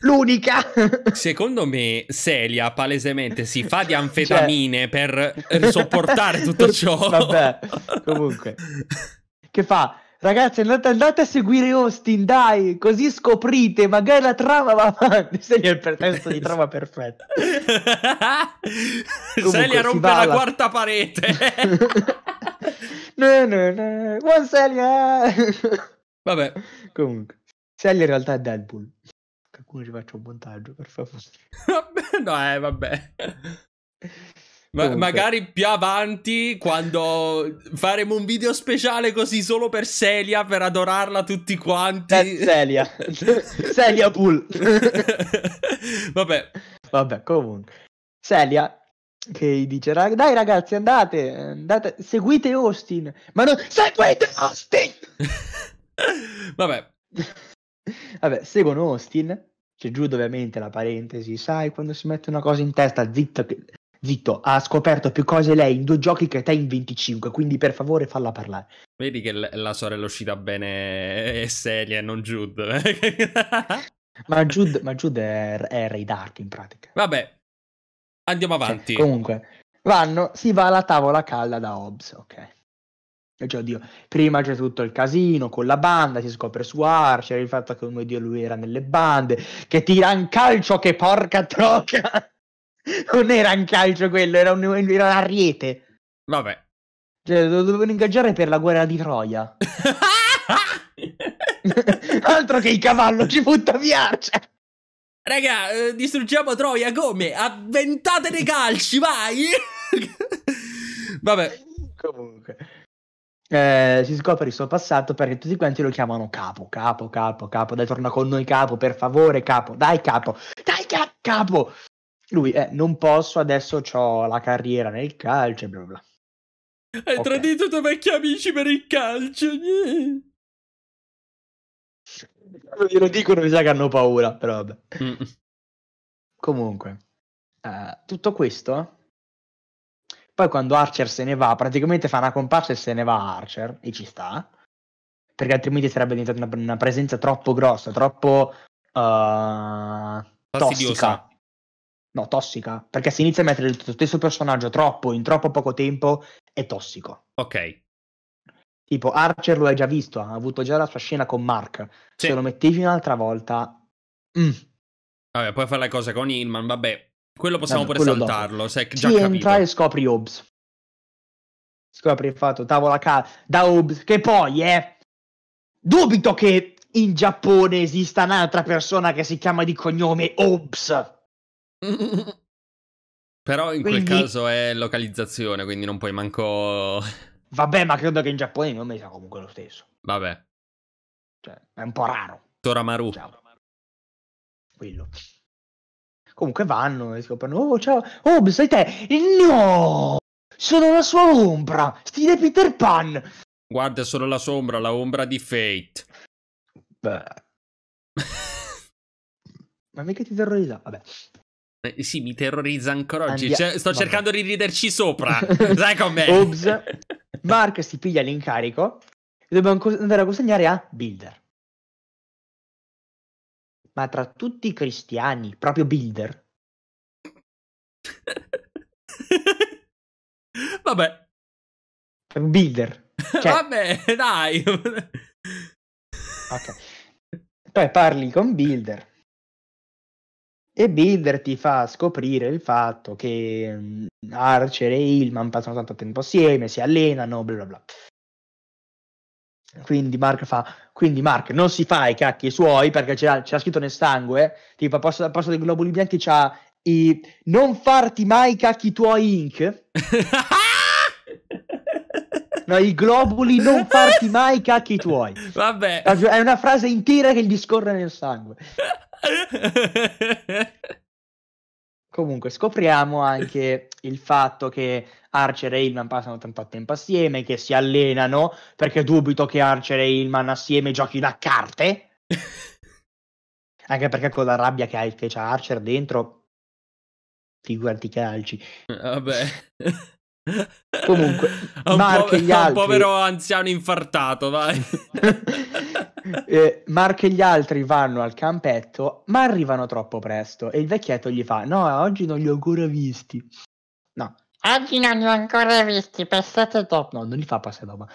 L'unica. Secondo me, Celia palesemente si fa di anfetamine per sopportare tutto ciò. Cioè, Vabbè, comunque. Che fa? Ragazzi, andate, andate a seguire Austin, dai, così scoprite, magari la trama va avanti. Segna il pretesto di trama. Comunque, Celia rompe la alla- quarta parete. no, no, no. Buon Celia! Vabbè, Comunque, Celia in realtà è Deadpool. Qualcuno ci faccia un montaggio, per favore. No, eh, vabbè. Ma- magari più avanti, quando faremo un video speciale così solo per Celia, per adorarla tutti quanti. That's Celia. Celia Pool. Vabbè, Vabbè, comunque. Celia che dice, "Rag- dai ragazzi, andate, andate, seguite Austin. Ma non, seguite Austin! vabbè. Vabbè, seguono Austin. C'è Jude ovviamente la parentesi. Sai, quando si mette una cosa in testa, zitto, che- zitto, ha scoperto più cose lei in due giochi che te in 25, quindi per favore falla parlare. Vedi che l- la sorella è uscita bene è Celia e non Jude. Ma Jude, ma Jude è, è Ray Dark in pratica. Vabbè, andiamo Cioè, avanti. comunque, vanno, si va alla tavola calda da Hobbs, ok. E cioè, oddio, prima c'è tutto il casino con la banda, si scopre su Archer, il fatto che uno di lui era nelle bande, che tira un calcio, che porca troca! Non era un calcio quello, era un, era un ariete. Vabbè. Cioè, lo dovevano ingaggiare per la guerra di Troia. Altro che il cavallo, ci butta via Archer! Raga, eh, distruggiamo Troia come? Avventate dei calci, vai! Vabbè. Comunque. Eh, si scopre il suo passato perché tutti quanti lo chiamano capo, capo, capo, capo. Dai, torna con noi, capo, per favore, capo. Dai, capo. Dai, ca- capo. Lui, eh, non posso, adesso ho la carriera nel calcio e bla bla bla. Hai Ok. tradito i tuoi vecchi amici per il calcio. Quando glielo dicono mi sa che hanno paura, però vabbè. Mm. Comunque, eh, tutto questo. Poi quando Archer se ne va, praticamente fa una comparsa e se ne va Archer, e ci sta. Perché altrimenti sarebbe diventata una, una presenza troppo grossa, troppo Fastidiosa. tossica. No, tossica. Perché se inizia a mettere il tuo stesso personaggio troppo in troppo poco tempo, è tossico. Ok. Tipo, Archer lo hai già visto, ha avuto già la sua scena con Mark. Sì. Se lo mettevi un'altra volta, mm, Vabbè, poi fare le cose con Hillman, vabbè. Quello possiamo Vabbè, pure quello dopo. saltarlo, se è già ci capito. entra e scopri Hobbs. Scopri il fatto, tavola ca- da Hobbs, che poi, eh, dubito che in Giappone esista un'altra persona che si chiama di cognome Hobbs. Però in quel Quindi- caso è localizzazione, quindi non puoi manco... Vabbè, ma credo che in Giappone il nome sia comunque lo stesso. Vabbè. Cioè, è un po' raro. Toramaru. Ciao. Quello. Comunque vanno e scoprono, oh ciao, Hobbs, sei te? No! Sono la sua ombra, stile Peter Pan. Guarda, è solo la sombra, la ombra di Fate. Beh. Ma mica ti terrorizza? Vabbè. Eh, sì, mi terrorizza ancora oggi. Andia- Cioè, sto vabbè. cercando di riderci sopra. Sai com'è? Hobbs. Mark si piglia l'incarico e dobbiamo andare a consegnare a Builder. Ma tra tutti i cristiani, proprio Builder, Vabbè. Builder. Cioè- Vabbè, dai. Ok. Poi parli con Builder. E Builder ti fa scoprire il fatto che mm, Archer e Hillman passano tanto tempo assieme, si allenano, bla bla bla. Quindi Mark fa, quindi Mark non si fa i cacchi suoi perché c'era, c'era scritto nel sangue, tipo al posto, posto dei globuli bianchi c'ha i non farti mai i cacchi tuoi Inc. No, i globuli non farti mai i cacchi tuoi. Vabbè. È una frase intera che gli scorre nel sangue. Comunque, scopriamo anche il fatto che Archer e Hillman passano tanto tempo assieme, che si allenano, perché dubito che Archer e Hillman assieme giochino a carte. Anche perché con la rabbia che, ha, che c'ha Archer dentro, figurati calci. Vabbè. Comunque, un, Mark po- e gli un altri- povero anziano infartato, vai. Eh, Mark e gli altri vanno al campetto, ma arrivano troppo presto e il vecchietto gli fa: No, oggi non li ho ancora visti. No, oggi non li ho ancora visti, passate dopo. No, non li fa passare dopo.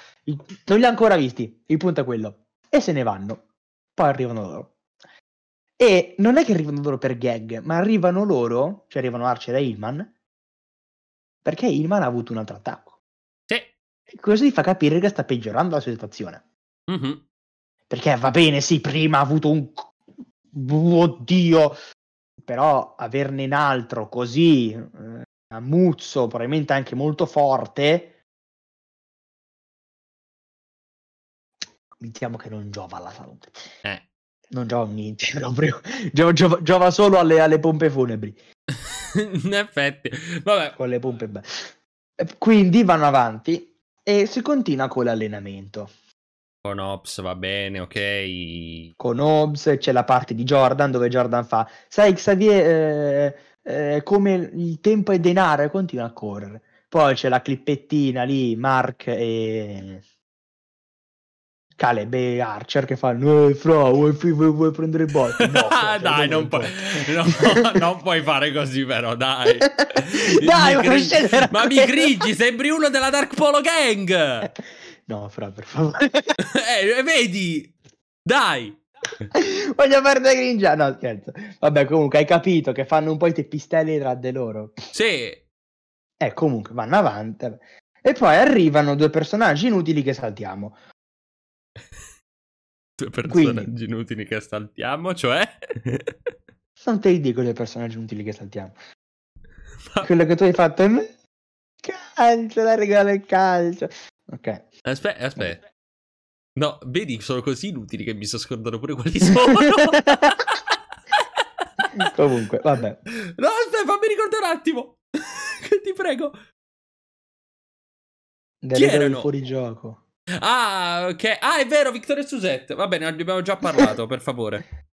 Non li ha ancora visti. Il punto è quello. E se ne vanno. Poi arrivano loro. E non è che arrivano loro per gag, ma arrivano loro, cioè arrivano Archer e Hillman, perché Hillman ha avuto un altro attacco. Sì. E così fa capire che sta peggiorando la sua situazione. Mhm. Perché va bene, sì, prima ha avuto un... Oddio! Però averne un altro così, eh, a muzzo, probabilmente anche molto forte, diciamo che non giova alla salute. Eh. Non giova niente, proprio. Giova, giova- giova solo alle, alle pompe funebri, In effetti. Vabbè. con le pompe... be- E Quindi vanno avanti e si continua con l'allenamento. Con Ops va bene, ok. con Hobbs, c'è la parte di Jordan dove Jordan fa, sai Xavier, eh, eh, come il tempo è denaro e continua a correre. Poi c'è la clippettina lì, Mark e Caleb e Archer che fanno, eh, fra, vuoi, vuoi- prendere il botte? No, fra, dai, dove non puoi, il botte?" no, non puoi fare così, però, dai. Dai, Mi ma gri- scendere ma mi grigi, sembri uno della Dark Polo Gang. No, fra, per favore. Eh, vedi? Dai. Voglio perdere gringia. No, scherzo. Vabbè, comunque hai capito che fanno un po' i teppistelli tra di loro. Sì. Eh, comunque vanno avanti. E poi arrivano due personaggi inutili che saltiamo. Due personaggi Quindi. inutili che saltiamo, cioè... Non te li dico dei personaggi inutili che saltiamo. Ma- Quello che tu hai fatto è calcio, la regola del calcio. Ok. Aspetta, aspetta. No, vedi, sono così inutili che mi sto scordando pure quali sono. Comunque, vabbè. No, aspetta, fammi ricordare un attimo. Ti prego. Le Chi regole del erano? Ah, ok. Ah, è vero, Vittorio Suzette. Va bene, ne abbiamo già parlato, per favore.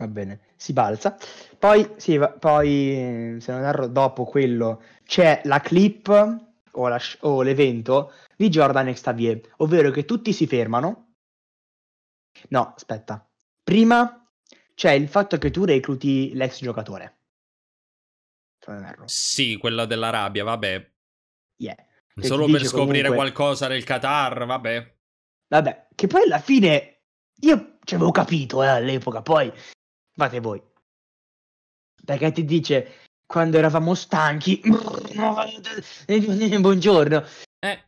Va bene, si balza. Poi, sì, va- poi, se non erro, dopo quello c'è la clip o, la o l'evento di Jordan e Xavier, ovvero che tutti si fermano. No, aspetta. Prima c'è il fatto che tu recluti l'ex giocatore. Se non erro. Sì, quello della rabbia, vabbè. Yeah. Solo per scoprire comunque- qualcosa del Qatar, vabbè. Vabbè, che poi alla fine io ci avevo capito eh, all'epoca, poi fate voi. Perché ti dice quando eravamo stanchi, buongiorno. Eh.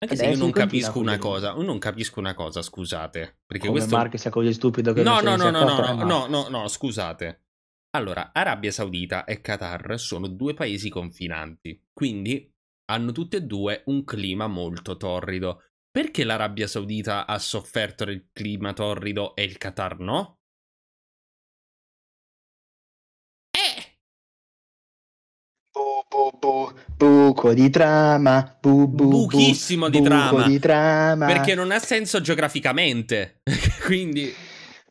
Anche se io non continua capisco una così. cosa, non capisco una cosa, scusate. Perché Come questo... Mark sia così stupido che No, non no, no, no, no, no, no, no, no, scusate. Allora, Arabia Saudita e Qatar sono due paesi confinanti, quindi hanno tutte e due un clima molto torrido. Perché l'Arabia Saudita ha sofferto del clima torrido e il Qatar no? Eh! Bu, bu, bu, buco di trama, bu, bu, bu, Buchissimo di buco trama. di trama. Perché non ha senso geograficamente. quindi...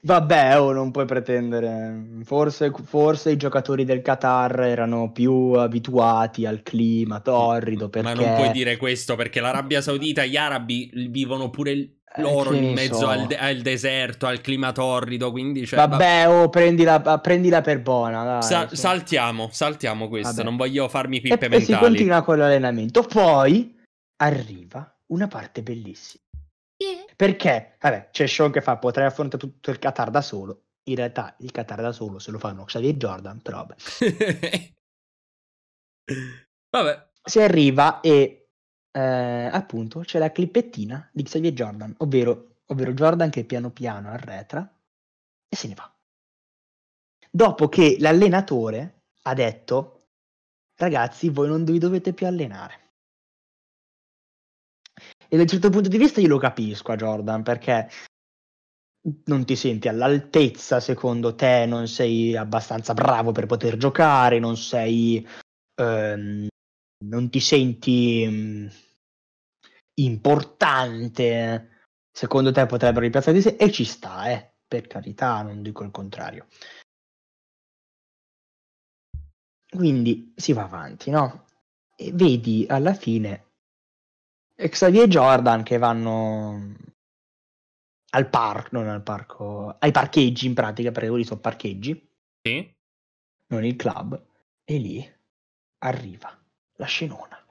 Vabbè, oh, non puoi pretendere. Forse, forse i giocatori del Qatar erano più abituati al clima torrido. Perché... Ma non puoi dire questo perché l'Arabia Saudita e gli arabi vivono pure il- loro Eh, che in mezzo so. al, de- al deserto, al clima torrido, quindi... Cioè, va- Vabbè, oh, prendila, prendila per buona. Dai, sa- su. saltiamo, saltiamo questo, Vabbè. non voglio farmi e, pippe e si mentali. continua con l'allenamento. Poi arriva una parte bellissima. Perché, vabbè, c'è Sean che fa potrei affrontare tutto il Qatar da solo. In realtà il Qatar da solo se lo fanno Xavier Jordan, però vabbè. Vabbè, Si arriva e eh, appunto c'è la clippettina di Xavier Jordan, ovvero, ovvero Jordan che piano piano arretra e se ne va. Dopo che l'allenatore ha detto, ragazzi, voi non vi dovete più allenare. E da un certo punto di vista io lo capisco a Jordan perché non ti senti all'altezza, secondo te, non sei abbastanza bravo per poter giocare, non sei... ehm, non ti senti mm, importante, secondo te potrebbero ripiazzare di sé e ci sta, eh, per carità, non dico il contrario. Quindi si va avanti, no? E vedi alla fine Xavier e Jordan che vanno al parco, non al parco, ai parcheggi in pratica, perché quelli sono parcheggi, sì. non il club, e lì arriva la scenona.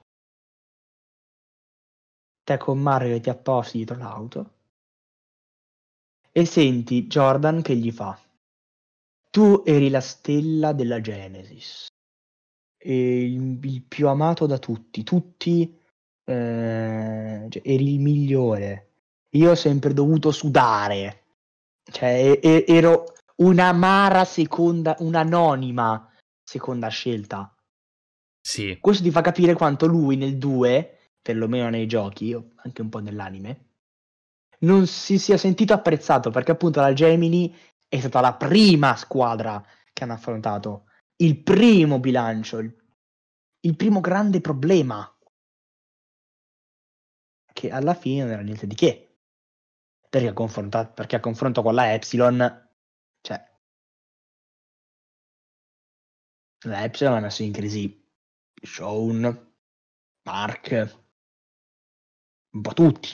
Te con Mario che ti apposti dietro l'auto e senti Jordan che gli fa. Tu eri la stella della Genesis, e il, il più amato da tutti, tutti eh, cioè, eri il migliore. Io ho sempre dovuto sudare, cioè e- ero un'amara seconda, un'anonima seconda scelta. Sì. Questo ti fa capire quanto lui nel 2, perlomeno nei giochi, anche un po' nell'anime, non si sia sentito apprezzato perché appunto la Gemini è stata la prima squadra che hanno affrontato, il primo bilancio, il, il primo grande problema, che alla fine non era niente di che. Perché perché a confronto con la Epsilon, cioè, la Epsilon ha messo in crisi Sean, Mark, un po' tutti.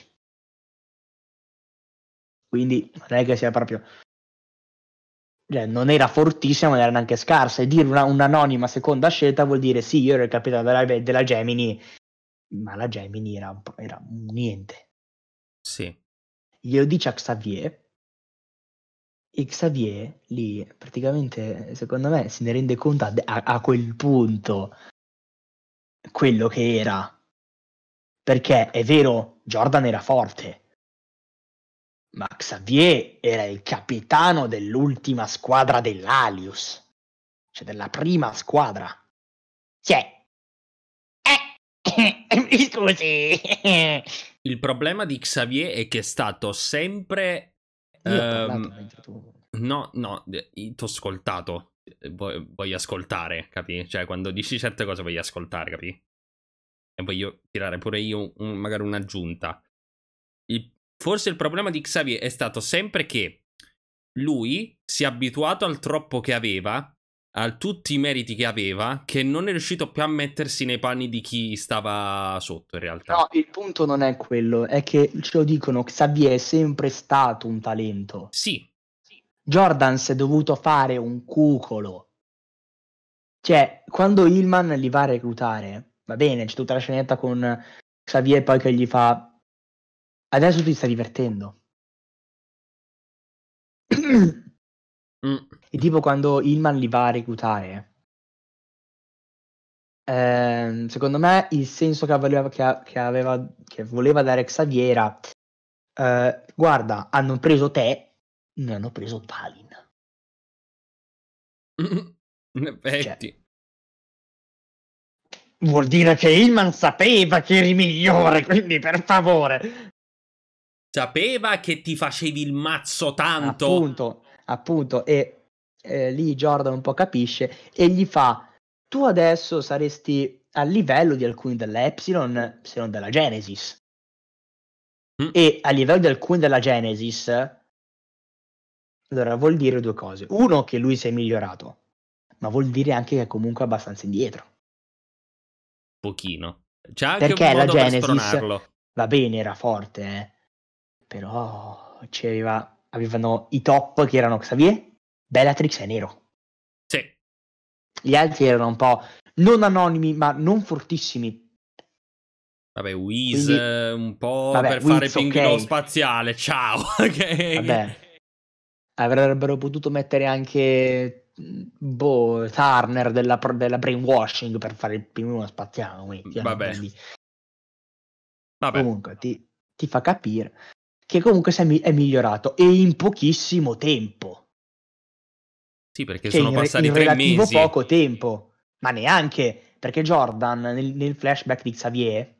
Quindi non è che sia proprio... Cioè, non era fortissima, ma era neanche scarsa. E dire una, un'anonima seconda scelta vuol dire sì, io ero il capitano della, della Gemini, ma la Gemini era era niente. Sì. Glielo dice a Xavier. E Xavier lì praticamente, secondo me, se ne rende conto a, a- a quel punto quello che era. Perché è vero, Jordan era forte, Ma Xavier era il capitano dell'ultima squadra dell'Alius, cioè della prima squadra. Cioè, eh, scusi. Il problema di Xavier è che è stato sempre. Mentre tu- no, no, ti ho ascoltato. Voglio, voglio ascoltare, capi? Cioè, quando dici certe cose voglio ascoltare, capi? E voglio tirare pure io un- magari un'aggiunta. Il- forse il problema di Xavier è stato sempre che lui si è abituato al troppo che aveva, a tutti i meriti che aveva, che non è riuscito più a mettersi nei panni di chi stava sotto, in realtà. No, il punto non è quello, è che ce lo dicono, Xavier è sempre stato un talento. Sì, Jordan si è dovuto fare un cucolo. Cioè, quando Hillman li va a reclutare, va bene, c'è tutta la scenetta con Xavier poi che gli fa adesso ti stai divertendo. Mm, E tipo quando Hillman li va a reclutare, ehm, secondo me il senso che aveva, che, che aveva, che voleva dare Xavier era, eh, guarda, hanno preso te, non hanno preso Talin. in effetti. Vuol dire che Hillman sapeva che eri migliore, quindi per favore. Sapeva che ti facevi il mazzo tanto. Appunto, appunto, e eh, lì Jordan un po' capisce e gli fa, tu adesso saresti a livello di alcuni dell'Epsilon, se non della Genesis. Mm. E a livello di alcuni della Genesis, allora vuol dire due cose. Uno, che lui si è migliorato, ma vuol dire anche che è comunque abbastanza indietro. pochino. C'è anche Perché la per Genesis- spronarlo. Va bene, era forte, eh. però c'aveva, avevano i top che erano Xavier, Bellatrix e Nero. Sì. Gli altri erano un po' non anonimi, ma non fortissimi. Vabbè, Wiz eh, un po' Vabbè, per fare Wiz, pinguino ok. spaziale. Ciao. ok? Vabbè, avrebbero potuto mettere anche boh, Turner della, della brainwashing per fare il pinguino spaziale. quindi, eh, Vabbè. quindi Vabbè. comunque ti, ti fa capire che comunque sei mi- è migliorato e in pochissimo tempo. Sì, perché Cioè, sono in, passati in tre mesi. poco tempo, ma neanche perché Jordan nel, nel flashback di Xavier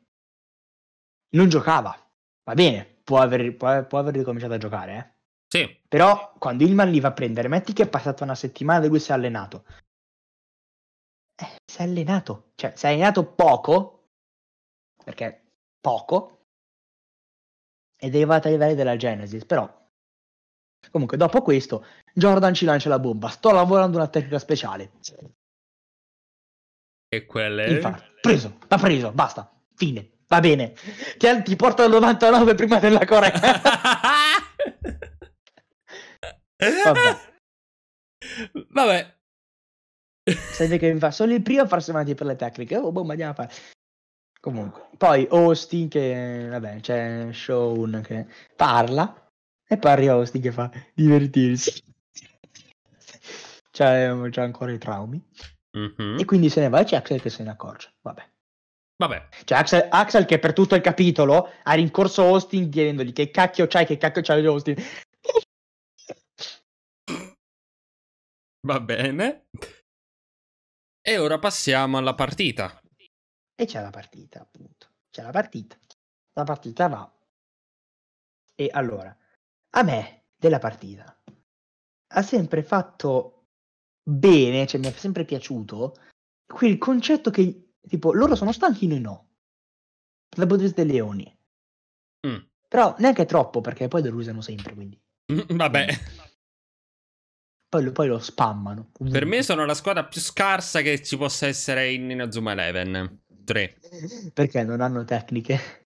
non giocava. Va bene, può aver, può, può aver ricominciato a giocare, eh. Sì. Però quando Ilman li va a prendere, metti che è passata una settimana da cui si è allenato. Eh, si è allenato. Cioè, si è allenato poco, perché poco, ed è arrivato ai livelli della Genesis, però... Comunque, dopo questo, Jordan ci lancia la bomba. Sto lavorando una tecnica speciale. E quelle... Infarto. Preso, va preso, basta. Fine. Va bene. Ti, ti porto al 99 prima della Corea. Vabbè. Vabbè. Sai che mi fa solo il primo a farsi avanti per le tecniche. Oh, boh, ma andiamo a fare. Comunque, poi Austin che, vabbè, c'è Shawn che parla e poi arriva Austin che fa divertirsi. C'è, c'è ancora i traumi. Mhm. E quindi se ne va e c'è Axel che se ne accorge. Vabbè. Vabbè. Cioè Axel, Axel che per tutto il capitolo ha rincorso Austin chiedendogli che cacchio c'hai, che cacchio c'hai di Austin. Va bene. E ora passiamo alla partita. E c'è la partita, appunto. C'è la partita. La partita va. E allora, a me della partita ha sempre fatto bene, cioè mi è sempre piaciuto quel concetto che, tipo, loro sono stanchi, noi no. La Bodris dei Leoni. Mm. Però neanche troppo, perché poi delusano sempre, quindi. Mm, Vabbè. Poi lo, poi lo spammano. Per me sono la squadra più scarsa che ci possa essere in Inazuma Eleven. 3. Perché non hanno tecniche.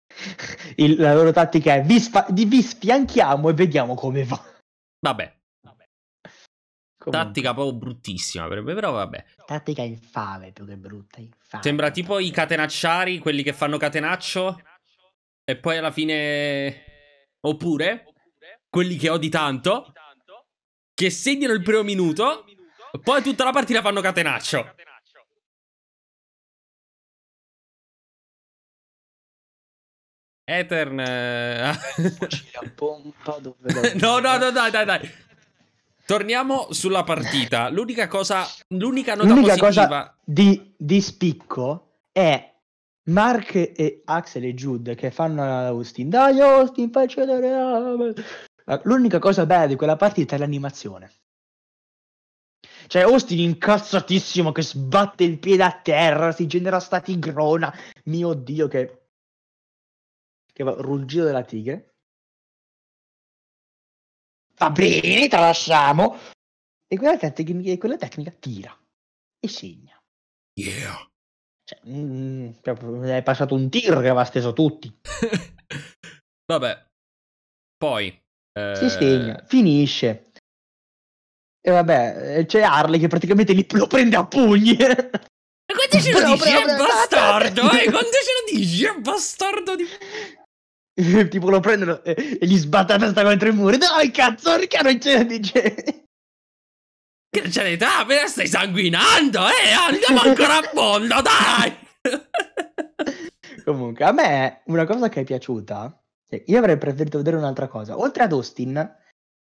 Il- la loro tattica è vi, di- vi sfianchiamo e vediamo come va. Vabbè. Comunque, Tattica proprio bruttissima però vabbè. tattica infame più che brutta. Infame. Sembra tipo i catenacciari, quelli che fanno catenaccio. E poi alla fine... Oppure quelli che odi tanto. Che segnano il primo minuto. Poi tutta la partita fanno catenaccio. Etern... eh, Fucile a pompa dove... no, no, no, dai, dai, dai. Torniamo sulla partita. L'unica cosa, l'unica nota L'unica positiva... cosa di, di spicco è Mark e Axel e Jude che fanno a Austin. Dai Austin, facci vedere. L'unica cosa bella di quella partita è l'animazione. Cioè Austin incazzatissimo che sbatte il piede a terra, si genera stati grona. Mio Dio che... Che va, ruggito della tigre. Va bene, tralasciamo. E quella tecnica, quella tecnica tira e segna. Yeah. Cioè, mm, proprio, è passato un tir che aveva steso tutti. Vabbè. Poi... eh, Si segna, finisce. E vabbè, eh, c'è Harley che praticamente li- lo prende a pugni. E quando ce lo dici, è bastardo, eh? Quando ce lo dici, è bastardo di... tipo lo prendono e, e gli sbatte la testa contro i muri. Dai, cazzo, perché non la dice? Che non c'è l'età, me la stai sanguinando, eh? Andiamo ancora a fondo, dai! Comunque, a me una cosa che è piaciuta, cioè, io avrei preferito vedere un'altra cosa. Oltre ad Austin,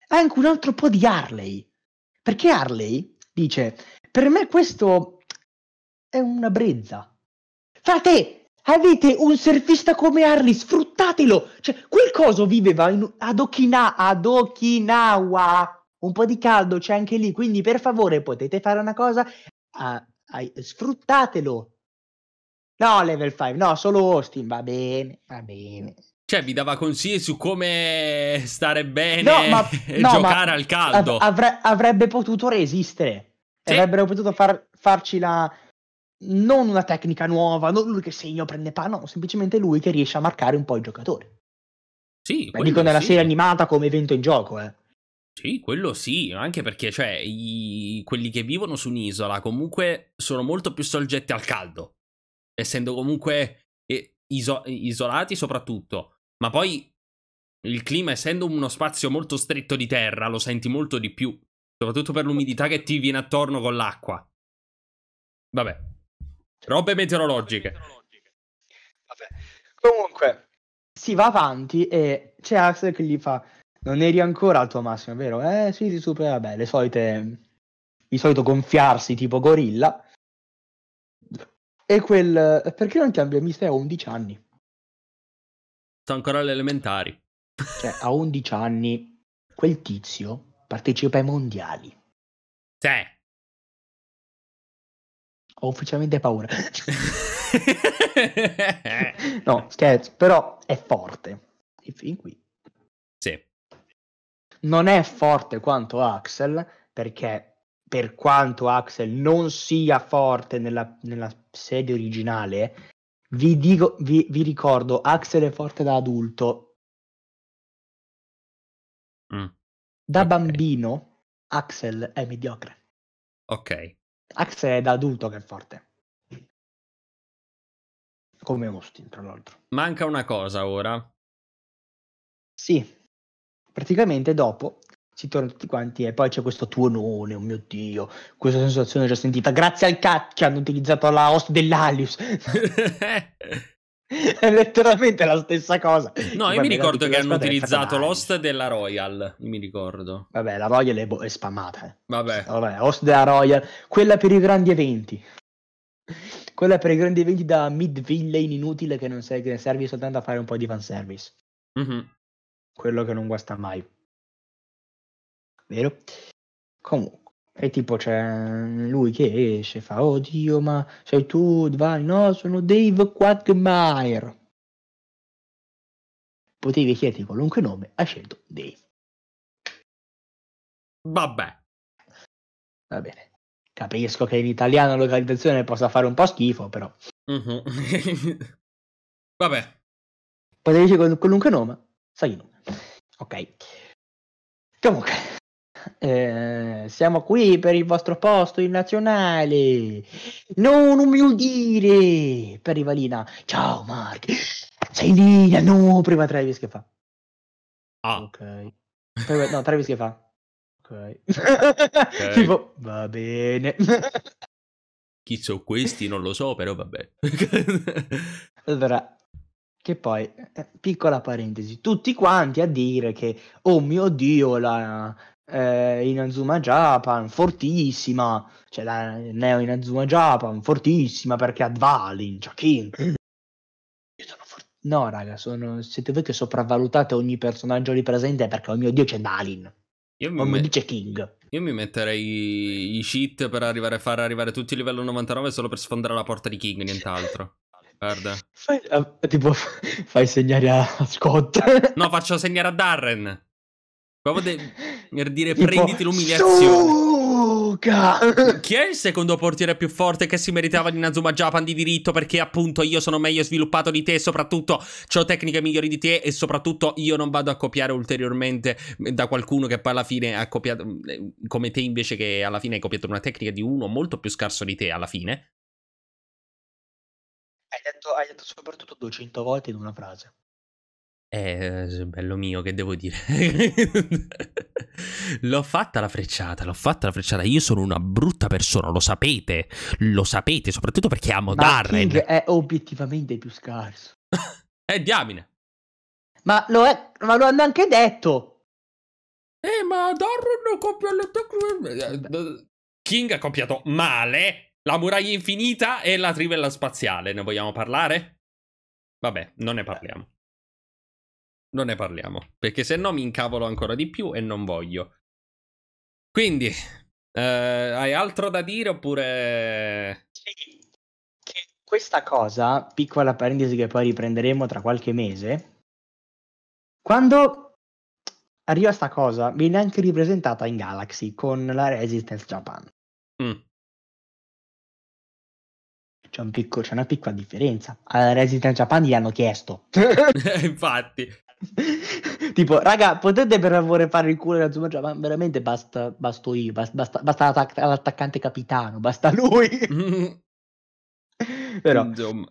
anche un altro po' di Harley. Perché Harley dice, per me questo è una brezza. Frate, avete un surfista come Harley, sfruttatelo! Cioè, quel coso viveva in- ad, Okina- ad Okinawa. Un po' di caldo c'è anche lì, quindi per favore potete fare una cosa, ah, ah, sfruttatelo. No, level 5, no, solo Austin, va bene, va bene. Cioè, vi dava consigli su come stare bene No, ma- e no, giocare al caldo. Av- avre- avrebbe potuto resistere. Sì. Avrebbero potuto far- farci la... Non una tecnica nuova, non lui che segna o prende pa, no, semplicemente lui che riesce a marcare un po' i giocatori. sì, quello dico nella sì. serie animata come evento in gioco, eh. Sì, quello sì, anche perché, cioè, i- quelli che vivono su un'isola comunque sono molto più soggetti al caldo, essendo comunque iso- isolati soprattutto, ma poi il clima, essendo uno spazio molto stretto di terra, lo senti molto di più, soprattutto per l'umidità che ti viene attorno con l'acqua. Vabbè, robe meteorologiche. Vabbè. Comunque, si va avanti e c'è Axel che gli fa: Non eri ancora al tuo massimo, vero? Eh sì, sì, super, vabbè, le solite. Il solito gonfiarsi tipo gorilla. E quel. Perché non ti abbiamo visto a 11 anni? Sto ancora alle elementari. Cioè, a 11 anni, quel tizio partecipa ai mondiali. Sì. Ho ufficialmente paura. no, scherzo, però è forte. E fin qui. sì. non è forte quanto Axel, perché per quanto Axel non sia forte nella, nella serie originale, vi, dico, vi, vi ricordo, Axel è forte da adulto. Mm, Da Ok. bambino, Axel è mediocre. Ok. Axel è da adulto che è forte. Come Austin, tra l'altro. Manca una cosa ora. Sì, praticamente dopo si torna tutti quanti e poi c'è questo tuonone, oh mio dio, questa sensazione già sentita, grazie al cat che hanno utilizzato la host dell'Alius. È letteralmente la stessa cosa. No, io mi ricordo che hanno utilizzato l'host della Royal. Io mi ricordo. Vabbè, la Royal è, bo- è spammata. eh. Vabbè. Vabbè, host della Royal, quella per i grandi eventi. Quella per i grandi eventi da mid villain inutile che non serve, che serve soltanto a fare un po' di fanservice. Mhm. quello che non guasta mai. Vero? Comunque, e tipo c'è lui che esce, fa, oddio, ma sei tu, Divine? No, sono Dave Quagmire. Potevi chiederti qualunque nome, hai scelto Dave. Vabbè. Va bene. Capisco che in italiano la localizzazione possa fare un po' schifo, però. Mhm. Vabbè. Potevi scegliere qualunque nome, sai nome. Ok. Comunque, eh, siamo qui per il vostro posto in nazionale. Non umidire per Rivalina. Ciao Mark. Sei in linea. No, prima Travis che fa. Ah. Ok. Poi- no, Travis che fa. Ok. tipo, va bene. Chi sono questi? Non lo so, però vabbè. allora, Che poi, eh, piccola parentesi, tutti quanti a dire che, oh mio Dio, la eh, Inazuma Japan, fortissima, cioè la Neo Inazuma Japan, fortissima perché ha Dvalin, c'ha King. Io sono for- No, raga, sono... siete voi che sopravvalutate ogni personaggio lì presente perché, oh mio Dio, c'è Dalin, Io mi, oh me- Dio, c'è King. io mi metterei i cheat per arrivare a far arrivare tutti a livello 99 solo per sfondare la porta di King, nient'altro. Guarda. Fai, eh, tipo, fai segnare a Scott. No, faccio segnare a Darren. Proprio de- per dire Tipo, prenditi l'umiliazione. Suga! Chi è il secondo portiere più forte che si meritava l'Inazuma Japan di diritto? Perché appunto io sono meglio sviluppato di te, soprattutto ho tecniche migliori di te e soprattutto io non vado a copiare ulteriormente da qualcuno che poi alla fine ha copiato eh, come te invece che alla fine hai copiato una tecnica di uno molto più scarso di te alla fine. Hai detto, hai detto soprattutto 200 volte in una frase. Eh, bello mio, che devo dire? l'ho fatta la frecciata, l'ho fatta la frecciata. Io sono una brutta persona, lo sapete. Lo sapete, soprattutto perché amo Ma Darren. King è obiettivamente più scarso. Eh, diamine. Ma lo, è, ma lo hanno anche detto. Eh, ma Darren copia le tecniche. King ha copiato male la muraglia infinita e la trivella spaziale. Ne vogliamo parlare? Vabbè, non ne parliamo. Non ne parliamo. Perché se no mi incavolo ancora di più e non voglio. Quindi, eh, hai altro da dire oppure... Sì. Questa cosa, piccola parentesi che poi riprenderemo tra qualche mese, quando arriva sta cosa, viene anche ripresentata in Galaxy con la Resistance Japan. Mm. C'è, un picco- c'è una piccola differenza. Alla Resistance Japan gli hanno chiesto. Infatti. tipo, raga, potete per favore fare il culo della Zuma Japan? Veramente basta, basto io, basta, basta, basta l'attac- l'attaccante capitano, basta lui. Però, Insomma.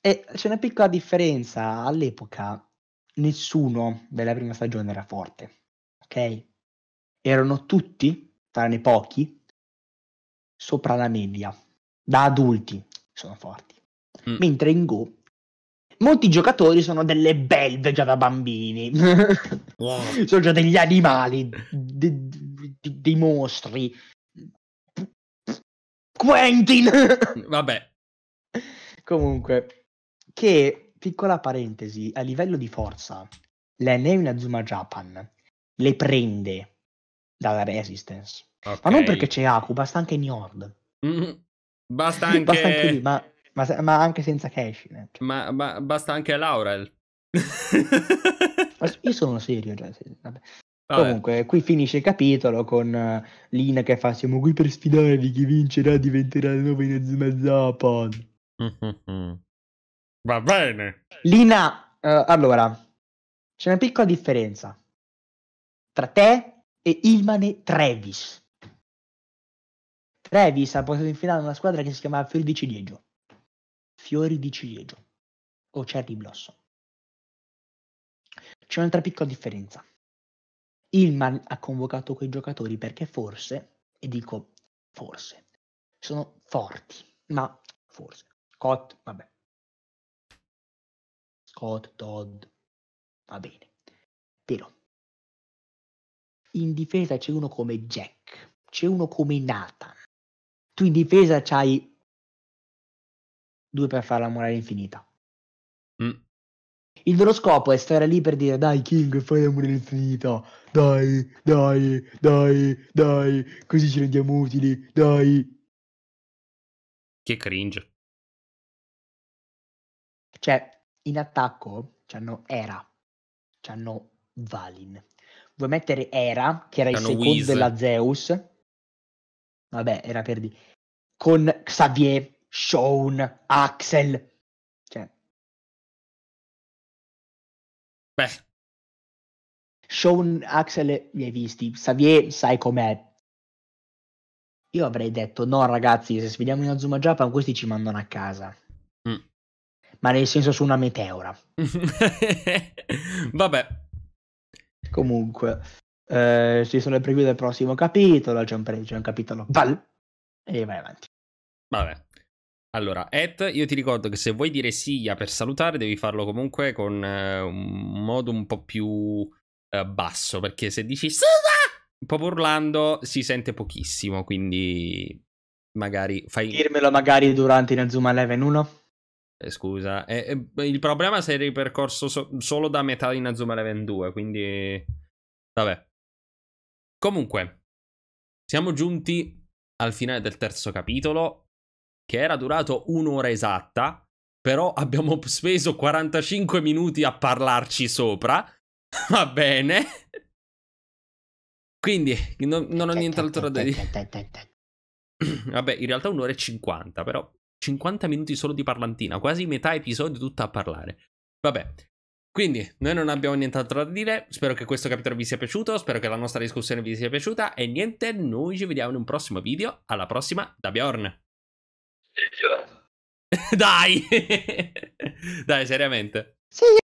e c'è una piccola differenza. All'epoca nessuno della prima stagione era forte, ok? Erano tutti, tranne pochi, sopra la media. Da adulti sono forti. Mm. Mentre in Go molti giocatori sono delle belve già da bambini. Wow. sono già degli animali, de- de- dei mostri. Quentin! Vabbè. Comunque, che piccola parentesi, a livello di forza, la Neo Inazuma Japan le prende dalla Resistance. ok. Ma non perché c'è Aku, basta anche Njord. Mm. Basta anche... Basta anche lì, ma, ma ma anche senza. Cioè, Ma, ma basta anche Laurel. io sono serio, cioè, vabbè. Vabbè. Comunque, qui finisce il capitolo con eh, Lina che fa siamo qui per sfidarvi, chi vincerà diventerà la nuova Inazuma Japan. Va bene. Lina, eh, allora, c'è una piccola differenza tra te e Ilmane Travis. Travis ha portato in finale una squadra che si chiamava Fiori di Ciliegio. Fiori di Ciliegio. O Cherry Blossom. C'è un'altra piccola differenza. Ilman ha convocato quei giocatori perché forse, e dico forse, sono forti, ma forse. Scott, vabbè. Scott, Todd, va bene. Però, in difesa c'è uno come Jack, c'è uno come Nathan. Tu in difesa c'hai due per fare la morale infinita. Mm. Il vero scopo è stare lì per dire dai King fai la morale infinita, dai, dai, dai, dai, così ci rendiamo utili, dai. Che cringe. Cioè, in attacco c'hanno Era, c'hanno Valin. Vuoi mettere Era, che era il C'hanno secondo Whis. della Zeus? Vabbè, era per dire. Con Xavier, Sean, Axel. Cioè, Beh, Sean, Axel li hai visti, Xavier sai com'è. Io avrei detto no ragazzi, se sfidiamo in Azuma Japan questi ci mandano a casa. Mm. Ma nel senso su una meteora. vabbè. Comunque, eh, ci sono le preview del prossimo capitolo, c'è un, pre- c'è un capitolo Val e vai avanti. Vabbè. Allora, Ed, io ti ricordo che se vuoi dire sia per salutare, devi farlo comunque con eh, un modo un po' più eh, basso, perché se dici Susa! un po' urlando si sente pochissimo, quindi magari fai... Dirmelo magari durante Inazuma Eleven 1. Eh, scusa, eh, eh, il problema è ripercorso so- solo da metà di Inazuma Eleven 2, quindi... Vabbè. Comunque, siamo giunti al finale del terzo capitolo, che era durato un'ora esatta, però abbiamo speso 45 minuti a parlarci sopra. Va bene. Quindi, no- non ho nient'altro da dire. Vabbè, in realtà un'ora e 50, però 50 minuti solo di parlantina, quasi metà episodio tutta a parlare. Vabbè. Quindi, noi non abbiamo nient'altro da dire. Spero che questo capitolo vi sia piaciuto. Spero che la nostra discussione vi sia piaciuta. E niente, noi ci vediamo in un prossimo video. Alla prossima, da Bjorn. Dai! Dai, seriamente. Sì.